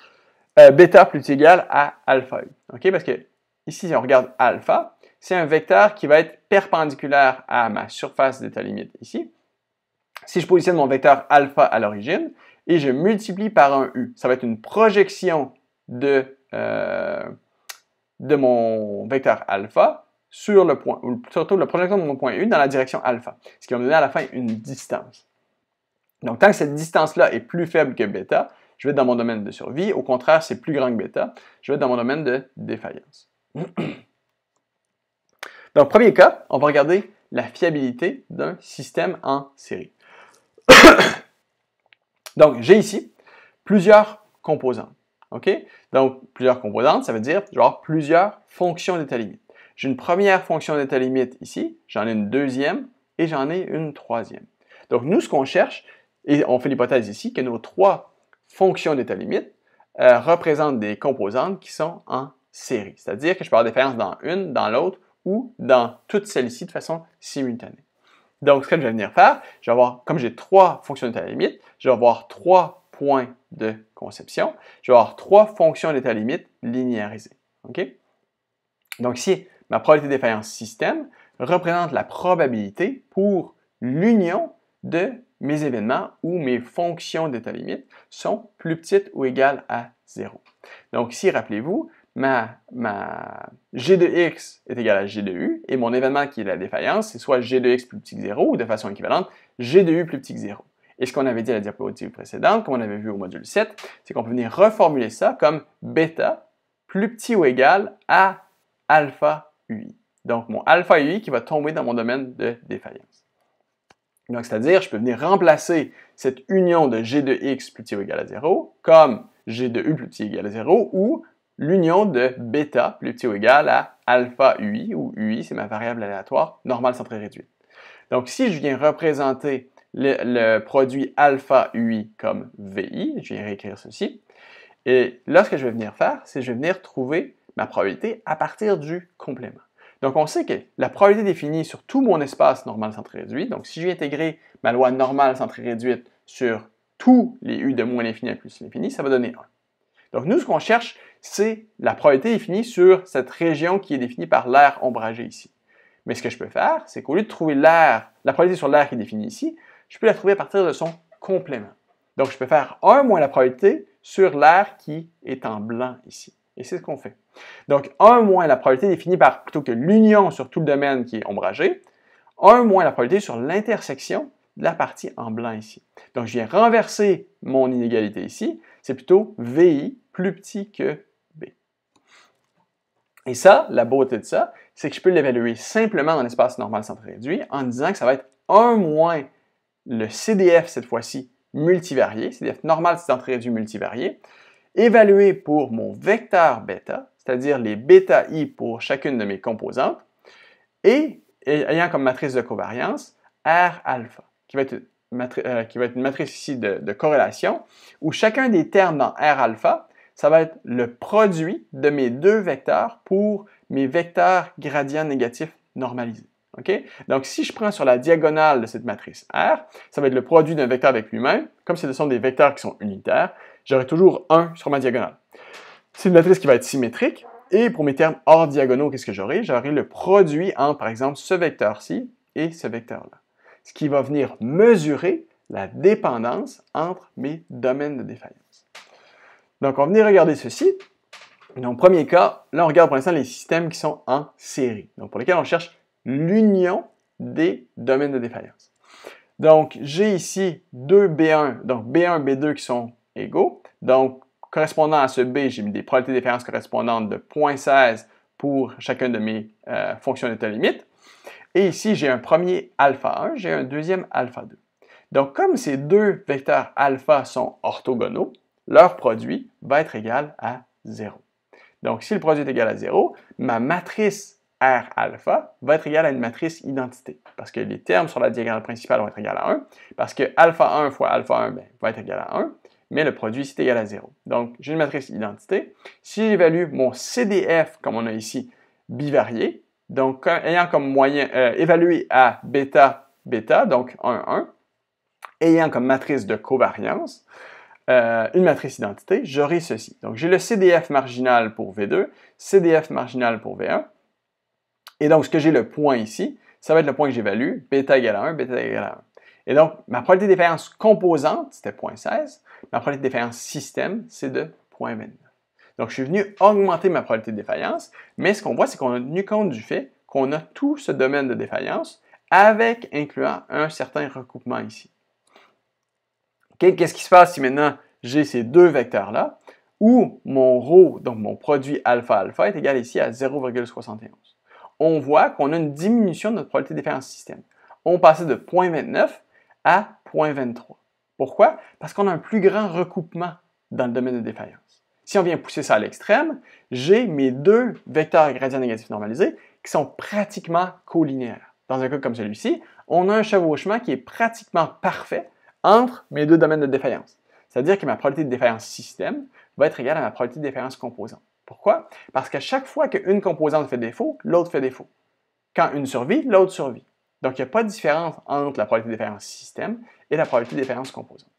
euh, bêta plus égal à alpha u. OK? Parce que ici, si on regarde alpha, c'est un vecteur qui va être perpendiculaire à ma surface d'état limite ici. Si je positionne mon vecteur alpha à l'origine et je multiplie par un u, ça va être une projection de, euh, de mon vecteur alpha sur le point, ou surtout la projection de mon point u dans la direction alpha, ce qui va me donner à la fin une distance. Donc, tant que cette distance-là est plus faible que bêta, je vais être dans mon domaine de survie. Au contraire, c'est plus grand que bêta, je vais être dans mon domaine de défaillance. <clears throat> Donc, premier cas, on va regarder la fiabilité d'un système en série. <clears throat> Donc, j'ai ici plusieurs composantes. Donc, plusieurs composantes, ça veut dire genre plusieurs fonctions d'état limite. J'ai une première fonction d'état limite ici, j'en ai une deuxième et j'en ai une troisième. Donc, nous, ce qu'on cherche, et on fait l'hypothèse ici que nos trois fonctions d'état limite euh, représentent des composantes qui sont en série. C'est-à-dire que je peux avoir des différences dans une, dans l'autre ou dans toutes celles-ci de façon simultanée. Donc, ce que je vais venir faire, je vais avoir, comme j'ai trois fonctions d'état limite, je vais avoir trois points de conception. Je vais avoir trois fonctions d'état limite linéarisées. Donc, ici, ma probabilité de défaillance système représente la probabilité pour l'union de mes événements ou mes fonctions d'état limite sont plus petites ou égales à 0. Donc ici, rappelez-vous, ma, g de x est égal à g de u, et mon événement qui est la défaillance, c'est soit g de x plus petit que 0, ou de façon équivalente, g de u plus petit que 0. Et ce qu'on avait dit à la diapositive précédente, comme on avait vu au module 7, c'est qu'on peut venir reformuler ça comme bêta plus petit ou égal à alpha ui. Donc mon alpha ui qui va tomber dans mon domaine de défaillance. Donc, c'est-à-dire, je peux venir remplacer cette union de g de x plus petit ou égal à 0 comme g de u plus petit ou égal à 0 ou l'union de bêta plus petit ou égal à alpha ui, où ui, c'est ma variable aléatoire normale centrée réduite. Donc, si je viens représenter le, produit alpha ui comme vi, je viens réécrire ceci, et là, ce que je vais venir faire, c'est je vais venir trouver ma probabilité à partir du complément. Donc, on sait que la probabilité définie sur tout mon espace normal centré réduit, donc si j'ai intégré ma loi normale centrée réduite sur tous les u de moins l'infini à plus l'infini, ça va donner 1. Donc, nous, ce qu'on cherche, c'est la probabilité définie sur cette région qui est définie par l'air ombragé ici. Mais ce que je peux faire, c'est qu'au lieu de trouver l'air, la probabilité sur l'air qui est définie ici, je peux la trouver à partir de son complément. Donc, je peux faire 1 moins la probabilité sur l'air qui est en blanc ici. Et c'est ce qu'on fait. Donc, 1 moins la probabilité définie par, plutôt que l'union sur tout le domaine qui est ombragé, 1 moins la probabilité sur l'intersection de la partie en blanc ici. Donc, je viens renverser mon inégalité ici. C'est plutôt VI plus petit que B. Et ça, la beauté de ça, c'est que je peux l'évaluer simplement dans l'espace normal centré réduit en disant que ça va être 1 moins le CDF cette fois-ci multivarié, CDF normal centré réduit multivarié, évalué pour mon vecteur bêta, c'est-à-dire les bêta i pour chacune de mes composantes, et ayant comme matrice de covariance R alpha, qui va être, euh, qui va être une matrice ici de, de, corrélation, où chacun des termes dans R alpha, ça va être le produit de mes deux vecteurs pour mes vecteurs gradients négatifs normalisés. Donc, si je prends sur la diagonale de cette matrice R, ça va être le produit d'un vecteur avec lui-même. Comme ce sont des vecteurs qui sont unitaires, j'aurai toujours 1 sur ma diagonale. C'est une matrice qui va être symétrique. Et pour mes termes hors diagonaux, qu'est-ce que j'aurai? J'aurai le produit entre, par exemple, ce vecteur-ci et ce vecteur-là. Ce qui va venir mesurer la dépendance entre mes domaines de défaillance. Donc, on va venir regarder ceci. Donc, premier cas, là, on regarde pour l'instant les systèmes qui sont en série. Donc, pour lesquels on cherche l'union des domaines de défaillance. Donc, j'ai ici deux B1, donc B1, B2 qui sont égaux. Donc, correspondant à ce B, j'ai mis des probabilités de défaillance correspondantes de 0.16 pour chacune de mes euh, fonctions d'état limite. Et ici, j'ai un premier alpha 1, j'ai un deuxième alpha 2. Donc, comme ces deux vecteurs alpha sont orthogonaux, leur produit va être égal à 0. Donc, si le produit est égal à 0, ma matrice R alpha va être égale à une matrice identité, parce que les termes sur la diagonale principale vont être égales à 1, parce que alpha 1 fois alpha 1 ben, va être égal à 1, mais le produit est égal à 0. Donc, j'ai une matrice identité. Si j'évalue mon CDF, comme on a ici, bivarié, donc ayant comme moyen euh, évalué à bêta, bêta, donc 1, 1, ayant comme matrice de covariance euh, une matrice identité, j'aurai ceci. Donc, j'ai le CDF marginal pour V2, CDF marginal pour V1. Et donc, ce que j'ai le point ici, ça va être le point que j'évalue, bêta égale à 1, bêta égale à 1. Et donc, ma probabilité de défaillance composante, c'était 0.16. Ma probabilité de défaillance système, c'est de 0.29. Donc, je suis venu augmenter ma probabilité de défaillance, mais ce qu'on voit, c'est qu'on a tenu compte du fait qu'on a tout ce domaine de défaillance avec incluant un certain recoupement ici. Qu'est-ce qui se passe si maintenant j'ai ces deux vecteurs-là, où mon ρ, donc mon produit alpha-alpha, est égal ici à 0,71? On voit qu'on a une diminution de notre probabilité de défaillance système. On passait de 0.29 à 0.23. Pourquoi? Parce qu'on a un plus grand recoupement dans le domaine de défaillance. Si on vient pousser ça à l'extrême, j'ai mes deux vecteurs gradient négatifs normalisés qui sont pratiquement collinéaires. Dans un cas comme celui-ci, on a un chevauchement qui est pratiquement parfait entre mes deux domaines de défaillance. C'est-à-dire que ma probabilité de défaillance système va être égale à ma probabilité de défaillance composante. Pourquoi? Parce qu'à chaque fois qu'une composante fait défaut, l'autre fait défaut. Quand une survit, l'autre survit. Donc, il n'y a pas de différence entre la probabilité de défaillance système et la probabilité de défaillance composante.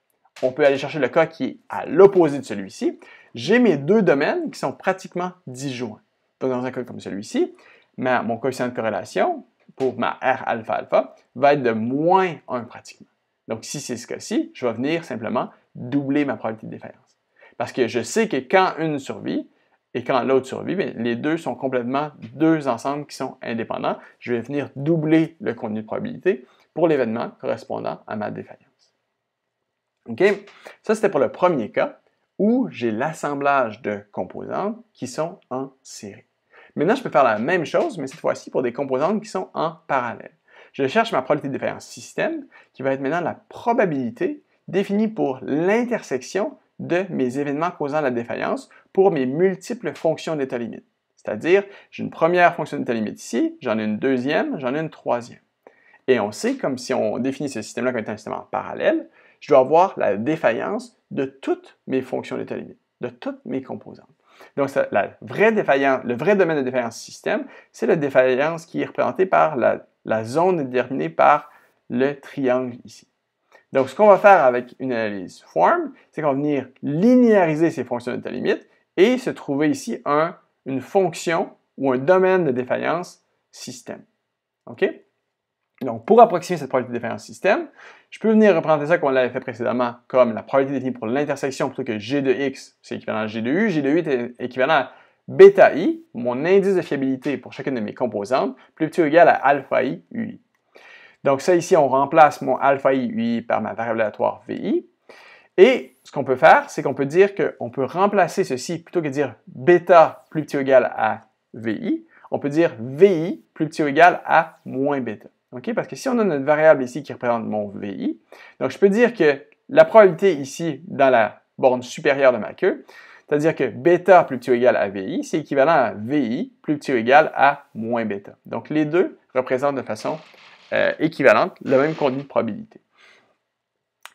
On peut aller chercher le cas qui est à l'opposé de celui-ci. J'ai mes deux domaines qui sont pratiquement disjoints. Donc, dans un cas comme celui-ci, mon coefficient de corrélation pour ma R alpha alpha va être de moins 1 pratiquement. Donc, si c'est ce cas-ci, je vais venir simplement doubler ma probabilité de défaillance. Parce que je sais que quand une survit et quand l'autre survit, les deux sont complètement deux ensembles qui sont indépendants. Je vais venir doubler le contenu de probabilité pour l'événement correspondant à ma défaillance. OK? Ça, c'était pour le premier cas où j'ai l'assemblage de composantes qui sont en série. Maintenant, je peux faire la même chose, mais cette fois-ci pour des composantes qui sont en parallèle. Je cherche ma probabilité de défaillance système, qui va être maintenant la probabilité définie pour l'intersection de mes événements causant la défaillance pour mes multiples fonctions d'état limite. C'est-à-dire, j'ai une première fonction d'état limite ici, j'en ai une deuxième, j'en ai une troisième. Et on sait, comme si on définit ce système-là comme étant un système en parallèle, je dois avoir la défaillance de toutes mes fonctions d'état limite, de toutes mes composantes. Donc, la vraie défaillance, le vrai domaine de défaillance système, c'est la défaillance qui est représentée par la zone déterminée par le triangle ici. Donc, ce qu'on va faire avec une analyse form, c'est qu'on va venir linéariser ces fonctions de limite et se trouver ici une fonction ou un domaine de défaillance système. OK? Donc, pour approximer cette probabilité de défaillance système, je peux venir représenter ça comme on l'avait fait précédemment, comme la probabilité définie pour l'intersection plutôt que G de X, c'est équivalent à G de U. G de U est équivalent à bêta i, mon indice de fiabilité pour chacune de mes composantes, plus petit ou égal à alpha i ui. Donc ça ici, on remplace mon alpha i ui par ma variable aléatoire vi. Et ce qu'on peut faire, c'est qu'on peut dire qu'on peut remplacer ceci, plutôt que de dire bêta plus petit ou égal à vi, on peut dire vi plus petit ou égal à moins bêta. Parce que si on a notre variable ici qui représente mon vi, donc je peux dire que la probabilité ici, dans la borne supérieure de ma queue, c'est-à-dire que bêta plus petit ou égal à VI, c'est équivalent à VI plus petit ou égal à moins bêta. Donc les deux représentent de façon euh, équivalente le même contenu de probabilité.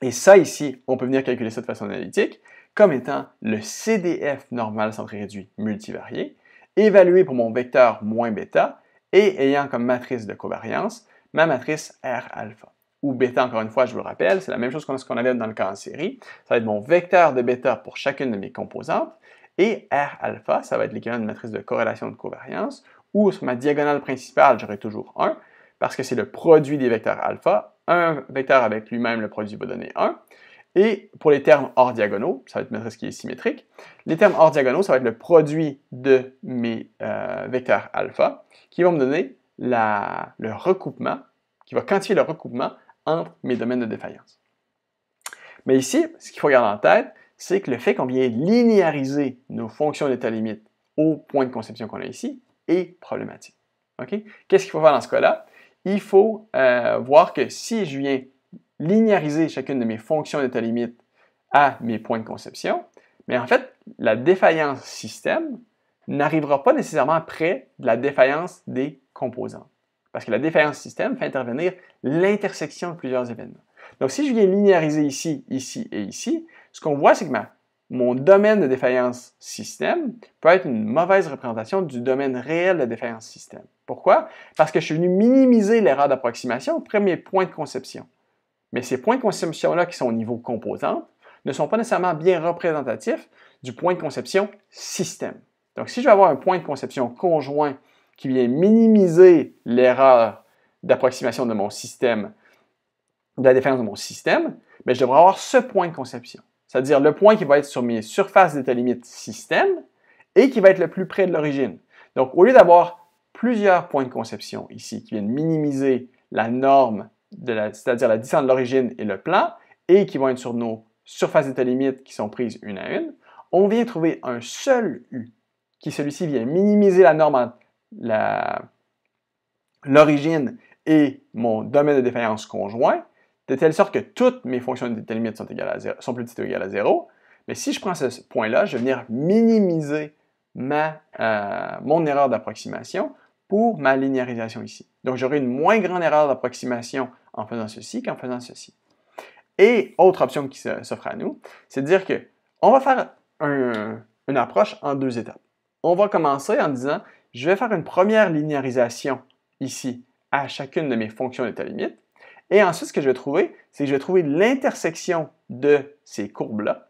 Et ça ici, on peut venir calculer ça de façon analytique comme étant le CDF normal centré réduit multivarié, évalué pour mon vecteur moins bêta et ayant comme matrice de covariance ma matrice R alpha ou bêta, encore une fois, je vous le rappelle, c'est la même chose qu'on avait dans le cas en série. Ça va être mon vecteur de bêta pour chacune de mes composantes. Et R alpha, ça va être l'équivalent de matrice de corrélation de covariance, où sur ma diagonale principale, j'aurai toujours 1, parce que c'est le produit des vecteurs alpha. Un vecteur avec lui-même, le produit va donner 1. Et pour les termes hors diagonaux, ça va être matrice qui est symétrique. Les termes hors diagonaux, ça va être le produit de mes euh, vecteurs alpha, qui vont me donner le recoupement, qui va quantifier le recoupement entre mes domaines de défaillance. Mais ici, ce qu'il faut garder en tête, c'est que le fait qu'on vient linéariser nos fonctions d'état limite au point de conception qu'on a ici est problématique. Qu'est-ce qu'il faut faire dans ce cas-là? Il faut euh, voir que si je viens linéariser chacune de mes fonctions d'état limite à mes points de conception, mais en fait, la défaillance système n'arrivera pas nécessairement près de la défaillance des composants. Parce que la défaillance système fait intervenir l'intersection de plusieurs événements. Donc, si je viens linéariser ici, ici et ici, ce qu'on voit, c'est que mon domaine de défaillance système peut être une mauvaise représentation du domaine réel de défaillance système. Pourquoi? Parce que je suis venu minimiser l'erreur d'approximation auprès de mes points de conception. Mais ces points de conception-là qui sont au niveau composant ne sont pas nécessairement bien représentatifs du point de conception système. Donc, si je veux avoir un point de conception conjoint qui vient minimiser l'erreur d'approximation de mon système, de la défense de mon système, je devrais avoir ce point de conception. C'est-à-dire le point qui va être sur mes surfaces d'état limite système et qui va être le plus près de l'origine. Donc, au lieu d'avoir plusieurs points de conception ici qui viennent minimiser la norme, c'est-à-dire la distance de l'origine et le plan, et qui vont être sur nos surfaces d'état limite qui sont prises une à une, on vient trouver un seul U qui celui-ci vient minimiser la norme entre l'origine et mon domaine de défaillance conjoint, de telle sorte que toutes mes fonctions d'état limite sont, égales à 0, sont plus petites ou égales à 0. Mais si je prends ce point-là, je vais venir minimiser euh, mon erreur d'approximation pour ma linéarisation ici. Donc, j'aurai une moins grande erreur d'approximation en faisant ceci qu'en faisant ceci. Et autre option qui s'offre à nous, c'est de dire que on va faire une approche en deux étapes. On va commencer en disant, je vais faire une première linéarisation ici à chacune de mes fonctions d'état limite. Et ensuite, ce que je vais trouver, c'est que je vais trouver l'intersection de ces courbes-là,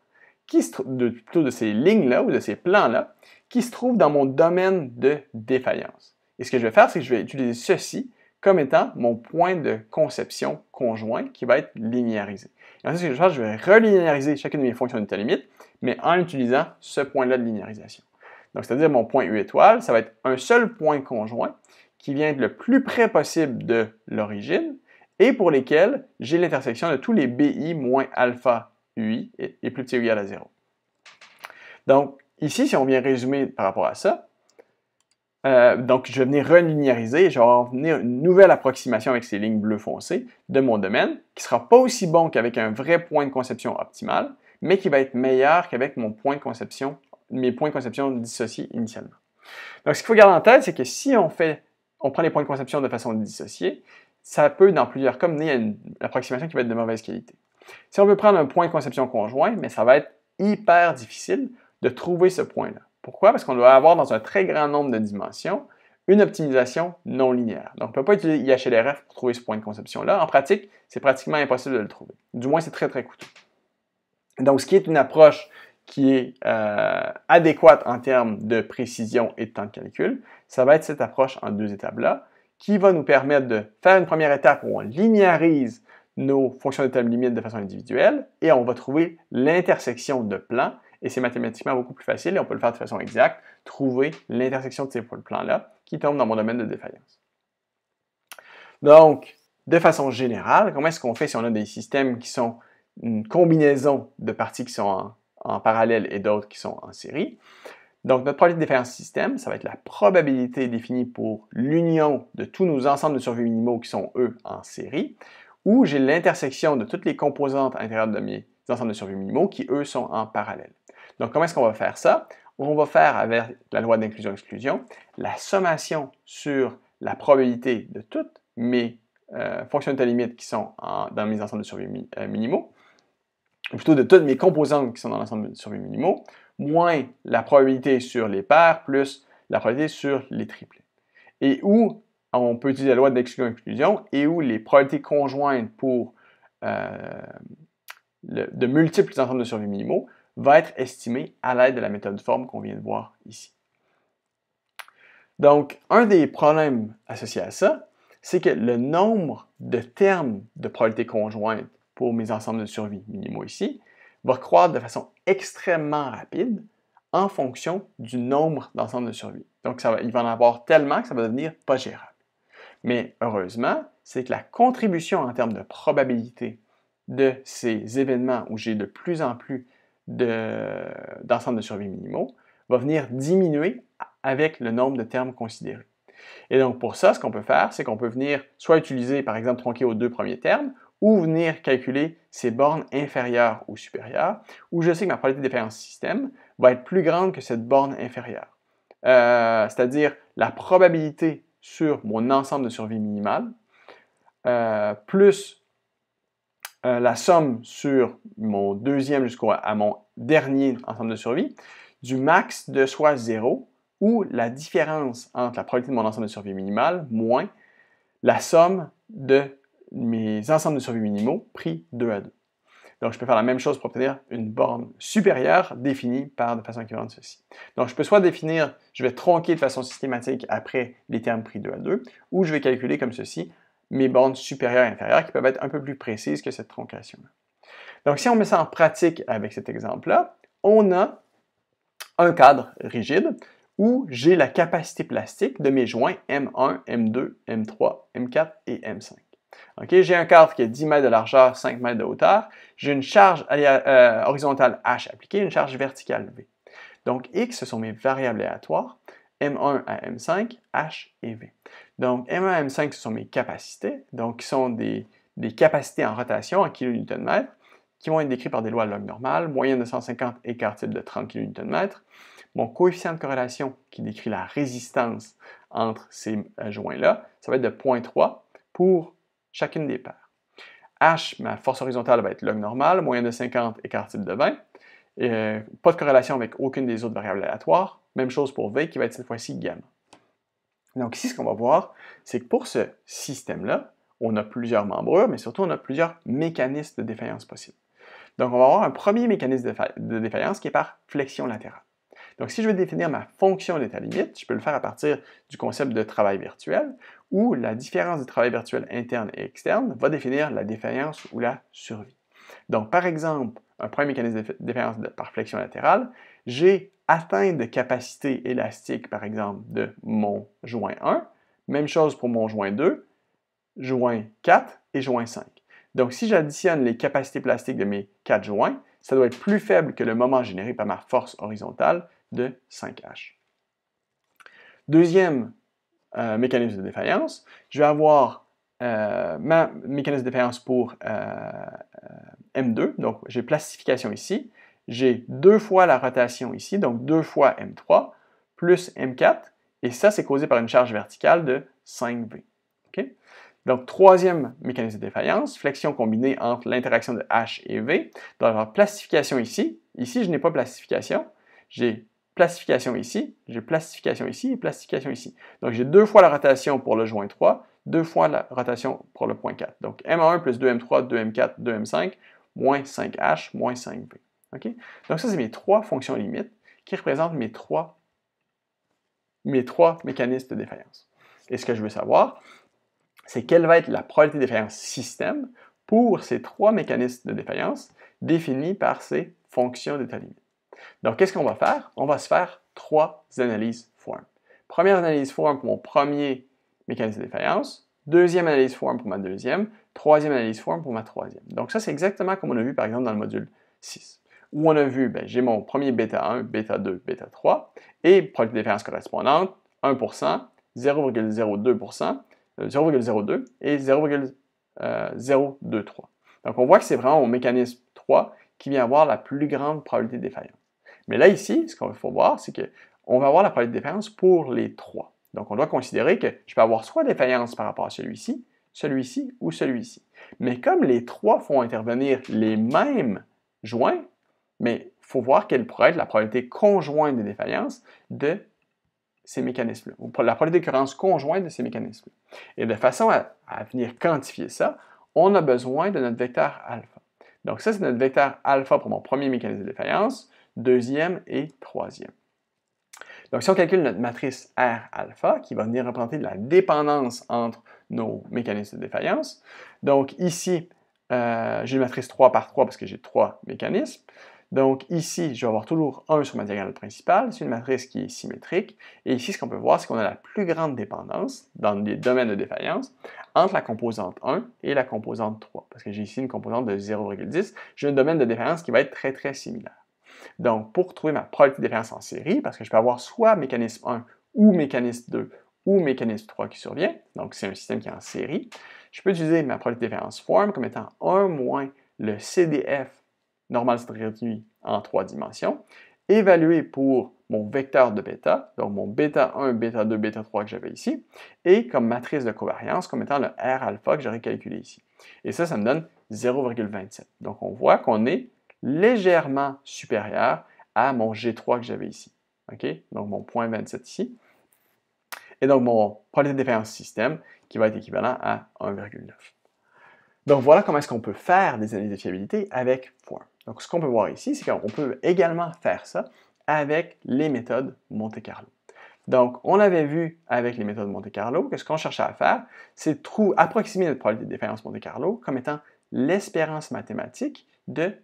de, plutôt de ces lignes-là ou de ces plans-là, qui se trouvent dans mon domaine de défaillance. Et ce que je vais faire, c'est que je vais utiliser ceci comme étant mon point de conception conjoint qui va être linéarisé. Et ensuite, ce que je vais faire, je vais relinéariser chacune de mes fonctions d'état limite, mais en utilisant ce point-là de linéarisation. Donc, c'est-à-dire mon point U étoile, ça va être un seul point conjoint qui vient être le plus près possible de l'origine et pour lesquels j'ai l'intersection de tous les BI moins alpha UI est, plus petit ou égal à 0. Donc, ici, si on vient résumer par rapport à ça, euh, donc je vais venir relinéariser et je vais venir une nouvelle approximation avec ces lignes bleues foncées de mon domaine qui ne sera pas aussi bon qu'avec un vrai point de conception optimal, mais qui va être meilleur qu'avec mon point de conception mes points de conception dissociés initialement. Donc, ce qu'il faut garder en tête, c'est que si on fait, on prend les points de conception de façon dissociée, ça peut, dans plusieurs cas, mener à une approximation qui va être de mauvaise qualité. Si on veut prendre un point de conception conjoint, mais ça va être hyper difficile de trouver ce point-là. Pourquoi? Parce qu'on doit avoir dans un très grand nombre de dimensions une optimisation non linéaire. Donc, on ne peut pas utiliser IHLRF pour trouver ce point de conception-là. En pratique, c'est pratiquement impossible de le trouver. Du moins, c'est très, très coûteux. Donc, ce qui est une approche qui est euh, adéquate en termes de précision et de temps de calcul, ça va être cette approche en deux étapes-là, qui va nous permettre de faire une première étape où on linéarise nos fonctions d'étape limite de façon individuelle et on va trouver l'intersection de plans et c'est mathématiquement beaucoup plus facile et on peut le faire de façon exacte, trouver l'intersection de ces plans-là qui tombent dans mon domaine de défaillance. Donc, de façon générale, comment est-ce qu'on fait si on a des systèmes qui sont une combinaison de parties qui sont en en parallèle et d'autres qui sont en série? Donc, notre probabilité de défaillance système, ça va être la probabilité définie pour l'union de tous nos ensembles de survie minimaux qui sont, eux, en série, où j'ai l'intersection de toutes les composantes intérieures de mes ensembles de survie minimaux qui, eux, sont en parallèle. Donc, comment est-ce qu'on va faire ça? On va faire avec la loi d'inclusion-exclusion la sommation sur la probabilité de toutes mes euh, fonctions de limite qui sont dans mes ensembles de survie euh, minimaux plutôt de toutes mes composantes qui sont dans l'ensemble de survie minimaux, moins la probabilité sur les paires, plus la probabilité sur les triplets. Et où on peut utiliser la loi d'exclusion-inclusion et où les probabilités conjointes pour euh, de multiples ensembles de survie minimaux va être estimée à l'aide de la méthode de forme qu'on vient de voir ici. Donc, un des problèmes associés à ça, c'est que le nombre de termes de probabilité conjointe pour mes ensembles de survie minimaux ici, va croître de façon extrêmement rapide en fonction du nombre d'ensembles de survie. Donc, ça il va en avoir tellement que ça va devenir pas gérable. Mais heureusement, c'est que la contribution en termes de probabilité de ces événements où j'ai de plus en plus d'ensemble de, survie minimaux va venir diminuer avec le nombre de termes considérés. Et donc pour ça, ce qu'on peut faire, c'est qu'on peut venir soit utiliser par exemple tronquer aux deux premiers termes, ou venir calculer ces bornes inférieures ou supérieures, où je sais que ma probabilité de défaillance système va être plus grande que cette borne inférieure. Euh, c'est-à-dire la probabilité sur mon ensemble de survie minimale, euh, plus euh, la somme sur mon deuxième jusqu'à mon dernier ensemble de survie, du max de soit 0 ou la différence entre la probabilité de mon ensemble de survie minimale moins la somme de mes ensembles de survie minimaux pris 2 à 2. Donc, je peux faire la même chose pour obtenir une borne supérieure définie par de façon équivalente ceci. Donc, je peux soit définir, je vais tronquer de façon systématique après les termes pris 2 à 2, ou je vais calculer comme ceci mes bornes supérieures et inférieures qui peuvent être un peu plus précises que cette troncation-là. Donc, si on met ça en pratique avec cet exemple-là, on a un cadre rigide où j'ai la capacité plastique de mes joints M1, M2, M3, M4 et M5. J'ai un cadre qui est 10 mètres de largeur, 5 mètres de hauteur. J'ai une charge euh, horizontale H appliquée, une charge verticale V. Donc, X, ce sont mes variables aléatoires. M1 à M5, H et V. Donc, M1 à M5, ce sont mes capacités, donc qui sont des, capacités en rotation en kN, qui vont être décrites par des lois de log normales, moyenne de 150, écart type de 30 kN. Mon coefficient de corrélation qui décrit la résistance entre ces euh, joints-là, ça va être de 0.3 pour chacune des paires. H, ma force horizontale va être log normal, moyenne de 50, écart type de 20. Euh, pas de corrélation avec aucune des autres variables aléatoires. Même chose pour V qui va être cette fois-ci gamma. Donc ici, ce qu'on va voir, c'est que pour ce système-là, on a plusieurs membrures, mais surtout on a plusieurs mécanismes de défaillance possibles. Donc on va avoir un premier mécanisme de défaillance qui est par flexion latérale. Donc, si je veux définir ma fonction d'état limite, je peux le faire à partir du concept de travail virtuel, où la différence de travail virtuel interne et externe va définir la défaillance ou la survie. Donc, par exemple, un premier mécanisme de défaillance par flexion latérale, j'ai atteint de capacité élastique, par exemple, de mon joint 1. Même chose pour mon joint 2, joint 4 et joint 5. Donc, si j'additionne les capacités plastiques de mes quatre joints, ça doit être plus faible que le moment généré par ma force horizontale de 5H. Deuxième euh, mécanisme de défaillance, je vais avoir euh, ma mécanisme de défaillance pour euh, M2, donc j'ai plastification ici, j'ai deux fois la rotation ici, donc deux fois M3, plus M4, et ça c'est causé par une charge verticale de 5V. Donc, troisième mécanisme de défaillance, flexion combinée entre l'interaction de H et V. Donc, la plastification ici. Ici, je n'ai pas plastification. J'ai plastification ici, j'ai plastification ici et plastification ici. Donc, j'ai deux fois la rotation pour le joint 3, deux fois la rotation pour le point 4. Donc, M1 plus 2M3, 2M4, 2M5, moins 5H, moins 5V. Donc, ça, c'est mes trois fonctions limites qui représentent mes trois, mes trois mécanismes de défaillance. Et ce que je veux savoir, c'est quelle va être la probabilité de défaillance système pour ces trois mécanismes de défaillance définis par ces fonctions d'état limite. Donc, qu'est-ce qu'on va faire? On va se faire trois analyses form. Première analyse form pour mon premier mécanisme de défaillance, deuxième analyse form pour ma deuxième, troisième analyse form pour ma troisième. Donc, ça, c'est exactement comme on a vu, par exemple, dans le module 6, où on a vu, ben, j'ai mon premier bêta 1, bêta 2, bêta 3, et probabilité de défaillance correspondante, 1%, 0,02%, 0,02 et 0,023. Euh, Donc, on voit que c'est vraiment au mécanisme 3 qui vient avoir la plus grande probabilité de défaillance. Mais là, ici, ce qu'il faut voir, c'est qu'on va avoir la probabilité de défaillance pour les trois. Donc, on doit considérer que je peux avoir soit défaillance par rapport à celui-ci, celui-ci ou celui-ci. Mais comme les trois font intervenir les mêmes joints, mais il faut voir quelle pourrait être la probabilité conjointe de défaillance de ces mécanismes-là, ou la probabilité d'occurrence conjointe de ces mécanismes. -là. Et de façon à, à, venir quantifier ça, on a besoin de notre vecteur alpha. Donc ça, c'est notre vecteur alpha pour mon premier mécanisme de défaillance, deuxième et troisième. Donc si on calcule notre matrice R alpha, qui va venir représenter la dépendance entre nos mécanismes de défaillance, donc ici, euh, j'ai une matrice 3 par 3 parce que j'ai trois mécanismes. Donc ici, je vais avoir toujours 1 sur ma diagonale principale. C'est une matrice qui est symétrique. Et ici, ce qu'on peut voir, c'est qu'on a la plus grande dépendance dans les domaines de défaillance entre la composante 1 et la composante 3. Parce que j'ai ici une composante de 0,10. J'ai un domaine de défaillance qui va être très, très similaire. Donc, pour trouver ma probabilité de défaillance en série, parce que je peux avoir soit mécanisme 1 ou mécanisme 2 ou mécanisme 3 qui survient, donc c'est un système qui est en série, je peux utiliser ma probabilité de défaillance form comme étant 1 moins le CDF normal réduit en trois dimensions, évalué pour mon vecteur de bêta, donc mon bêta 1, bêta 2, bêta 3 que j'avais ici, et comme matrice de covariance comme étant le R alpha que j'aurais calculé ici. Et ça, ça me donne 0,27. Donc on voit qu'on est légèrement supérieur à mon G3 que j'avais ici. OK? Donc mon point 27 ici. Et donc mon probabilité de défaillance système qui va être équivalent à 1,9. Donc voilà comment est-ce qu'on peut faire des analyses de fiabilité avec Form. Donc ce qu'on peut voir ici, c'est qu'on peut également faire ça avec les méthodes Monte Carlo. Donc, on avait vu avec les méthodes Monte Carlo que ce qu'on cherchait à faire, c'est approximer notre probabilité de défaillance Monte Carlo comme étant l'espérance mathématique de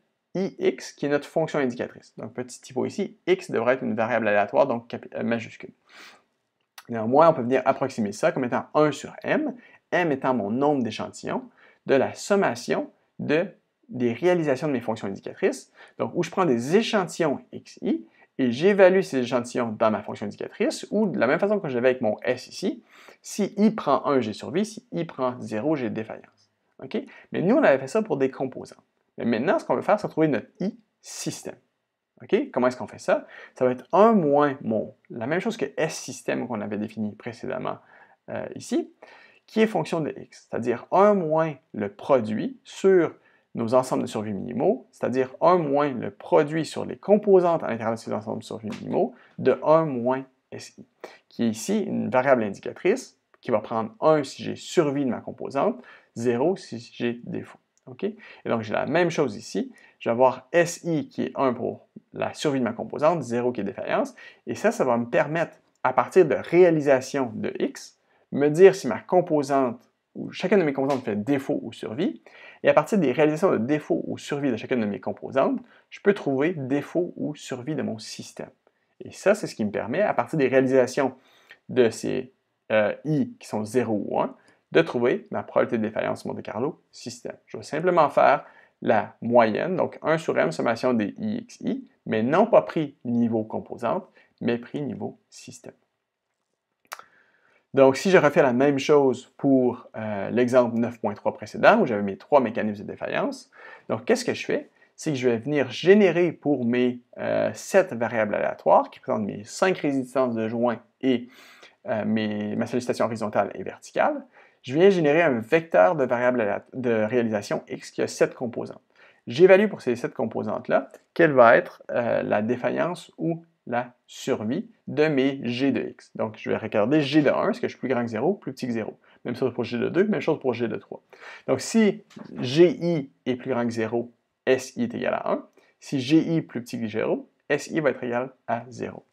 ix, qui est notre fonction indicatrice. Donc, petit typo ici, x devrait être une variable aléatoire, donc euh, majuscule. Néanmoins, on peut venir approximer ça comme étant 1 sur m, m étant mon nombre d'échantillons, de la sommation de, des réalisations de mes fonctions indicatrices, donc où je prends des échantillons xi et j'évalue ces échantillons dans ma fonction indicatrice, ou de la même façon que j'avais avec mon S ici, si i prend 1, j'ai survie, si i prend 0, j'ai défaillance. Mais nous, on avait fait ça pour des composants. Mais maintenant, ce qu'on veut faire, c'est trouver notre i système. OK? Comment est-ce qu'on fait ça? Ça va être 1 moins mon, la même chose que S système qu'on avait défini précédemment euh, ici, qui est fonction de x, c'est-à-dire 1 moins le produit sur nos ensembles de survie minimaux, c'est-à-dire 1 moins le produit sur les composantes à l'intérieur de ces ensembles de survie minimaux de 1 moins SI, qui est ici une variable indicatrice qui va prendre 1 si j'ai survie de ma composante, 0 si j'ai défaut. Et donc, j'ai la même chose ici. Je vais avoir SI qui est 1 pour la survie de ma composante, 0 qui est défaillance. Et ça, ça va me permettre, à partir de réalisation de X, me dire si ma composante, ou chacune de mes composantes fait défaut ou survie, et à partir des réalisations de défaut ou survie de chacune de mes composantes, je peux trouver défaut ou survie de mon système. Et ça, c'est ce qui me permet, à partir des réalisations de ces euh, i qui sont 0 ou 1, de trouver ma probabilité de défaillance Monte Carlo système. Je vais simplement faire la moyenne, donc 1 sur m sommation des ixi, mais non pas pris niveau composante, mais pris niveau système. Donc, si je refais la même chose pour euh, l'exemple 9.3 précédent, où j'avais mes trois mécanismes de défaillance, donc qu'est-ce que je fais? C'est que je vais venir générer pour mes euh, sept variables aléatoires qui présentent mes cinq résistances de joint et euh, ma sollicitation horizontale et verticale, je viens générer un vecteur de variables de réalisation x qui a sept composantes. J'évalue pour ces sept composantes-là quelle va être la défaillance ou la survie de mes g de x. Donc, je vais regarder g de 1, est-ce que je suis plus grand que 0, plus petit que 0. Même chose pour g de 2, même chose pour g de 3. Donc, si gi est plus grand que 0, si est égal à 1. Si gi est plus petit que 0, si va être égal à 0.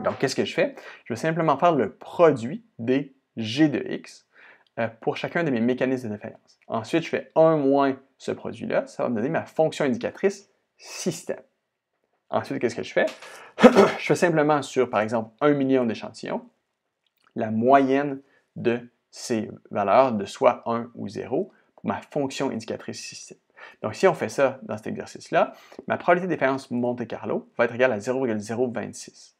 Donc, qu'est-ce que je fais? Je vais simplement faire le produit des g de x euh, pour chacun de mes mécanismes de défaillance. Ensuite, je fais 1 moins ce produit-là, ça va me donner ma fonction indicatrice système. Ensuite, qu'est-ce que je fais? <clears throat> je fais simplement sur, par exemple, un million d'échantillons, la moyenne de ces valeurs de soit 1 ou 0 pour ma fonction indicatrice système. Donc, si on fait ça dans cet exercice-là, ma probabilité de défaillance Monte Carlo va être égale à 0,026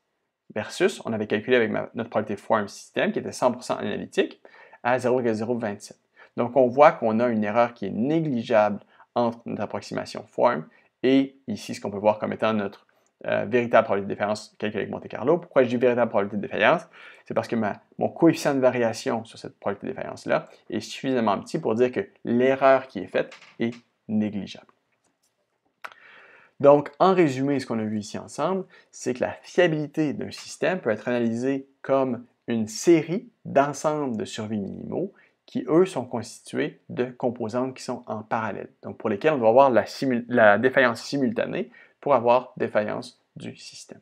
versus, on avait calculé avec notre probabilité form système qui était 100% analytique à 0,027. Donc, on voit qu'on a une erreur qui est négligeable entre notre approximation form et ici ce qu'on peut voir comme étant notre euh, véritable probabilité de défaillance calculée avec Monte Carlo. Pourquoi je dis véritable probabilité de défaillance? C'est parce que mon coefficient de variation sur cette probabilité de défaillance-là est suffisamment petit pour dire que l'erreur qui est faite est négligeable. Donc, en résumé, ce qu'on a vu ici ensemble, c'est que la fiabilité d'un système peut être analysée comme une série d'ensembles de survie minimaux qui, eux, sont constitués de composantes qui sont en parallèle. Donc, pour lesquelles on doit avoir la, défaillance simultanée pour avoir défaillance du système.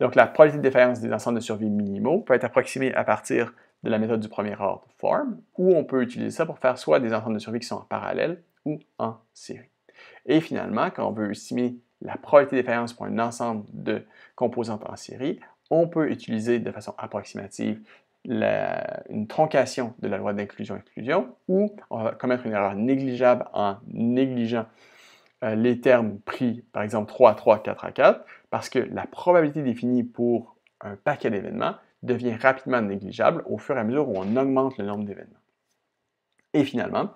Donc, la probabilité de défaillance des ensembles de survie minimaux peut être approximée à partir de la méthode du premier ordre form, ou on peut utiliser ça pour faire soit des ensembles de survie qui sont en parallèle ou en série. Et finalement, quand on veut estimer la probabilité de défaillance pour un ensemble de composantes en série, on peut utiliser de façon approximative une troncation de la loi d'inclusion-exclusion ou on va commettre une erreur négligeable en négligeant euh, les termes pris, par exemple 3 à 3, 4 à 4, parce que la probabilité définie pour un paquet d'événements devient rapidement négligeable au fur et à mesure où on augmente le nombre d'événements. Et finalement,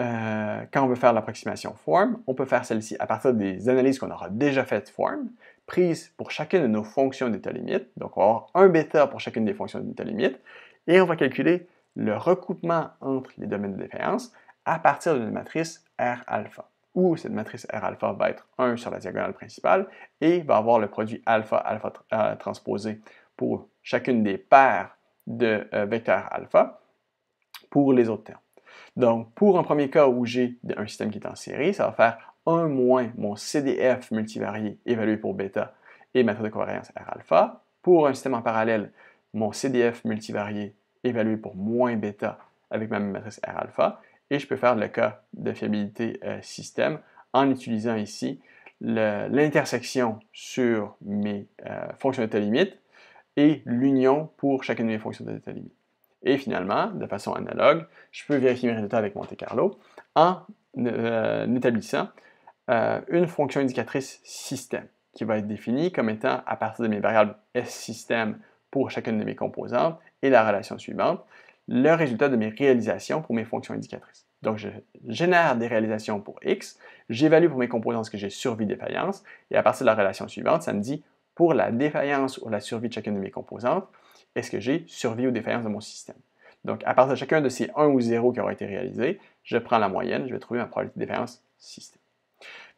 euh, quand on veut faire l'approximation form, on peut faire celle-ci à partir des analyses qu'on aura déjà faites form, prises pour chacune de nos fonctions d'état limite. Donc, on va avoir un bêta pour chacune des fonctions d'état limite, et on va calculer le recoupement entre les domaines de défaillance à partir d'une matrice R alpha, où cette matrice R alpha va être 1 sur la diagonale principale et va avoir le produit alpha alpha euh, transposé pour chacune des paires de euh, vecteurs alpha pour les autres termes. Donc, pour un premier cas où j'ai un système qui est en série, ça va faire 1 moins mon CDF multivarié évalué pour bêta et méthode de covariance R alpha. Pour un système en parallèle, mon CDF multivarié évalué pour moins bêta avec ma matrice R alpha. Et je peux faire le cas de fiabilité euh, système en utilisant ici l'intersection sur mes euh, fonctions d'état limite et l'union pour chacune de mes fonctions d'état limite. Et finalement, de façon analogue, je peux vérifier mes résultats avec Monte Carlo en euh, établissant euh, une fonction indicatrice système qui va être définie comme étant à partir de mes variables S système pour chacune de mes composantes et la relation suivante, le résultat de mes réalisations pour mes fonctions indicatrices. Donc, je génère des réalisations pour X, j'évalue pour mes composantes ce que j'ai survie défaillance, et à partir de la relation suivante, ça me dit pour la défaillance ou la survie de chacune de mes composantes, est-ce que j'ai survie ou défaillance de mon système? Donc, à partir de chacun de ces 1 ou 0 qui auront été réalisés, je prends la moyenne, je vais trouver ma probabilité de défaillance système.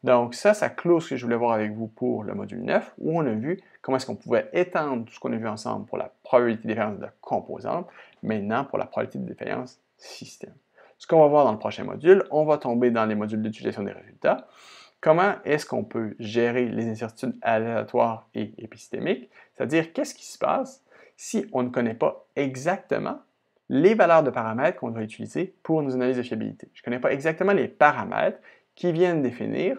Donc, ça, ça clôt ce que je voulais voir avec vous pour le module 9, où on a vu comment est-ce qu'on pouvait étendre tout ce qu'on a vu ensemble pour la probabilité de défaillance de composante, maintenant pour la probabilité de défaillance système. Ce qu'on va voir dans le prochain module, on va tomber dans les modules d'utilisation des résultats. Comment est-ce qu'on peut gérer les incertitudes aléatoires et épistémiques, c'est-à-dire qu'est-ce qui se passe si on ne connaît pas exactement les valeurs de paramètres qu'on va utiliser pour nos analyses de fiabilité? Je ne connais pas exactement les paramètres qui viennent définir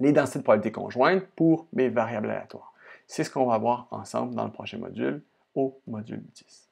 les densités de probabilité conjointes pour mes variables aléatoires. C'est ce qu'on va voir ensemble dans le prochain module, au module 10.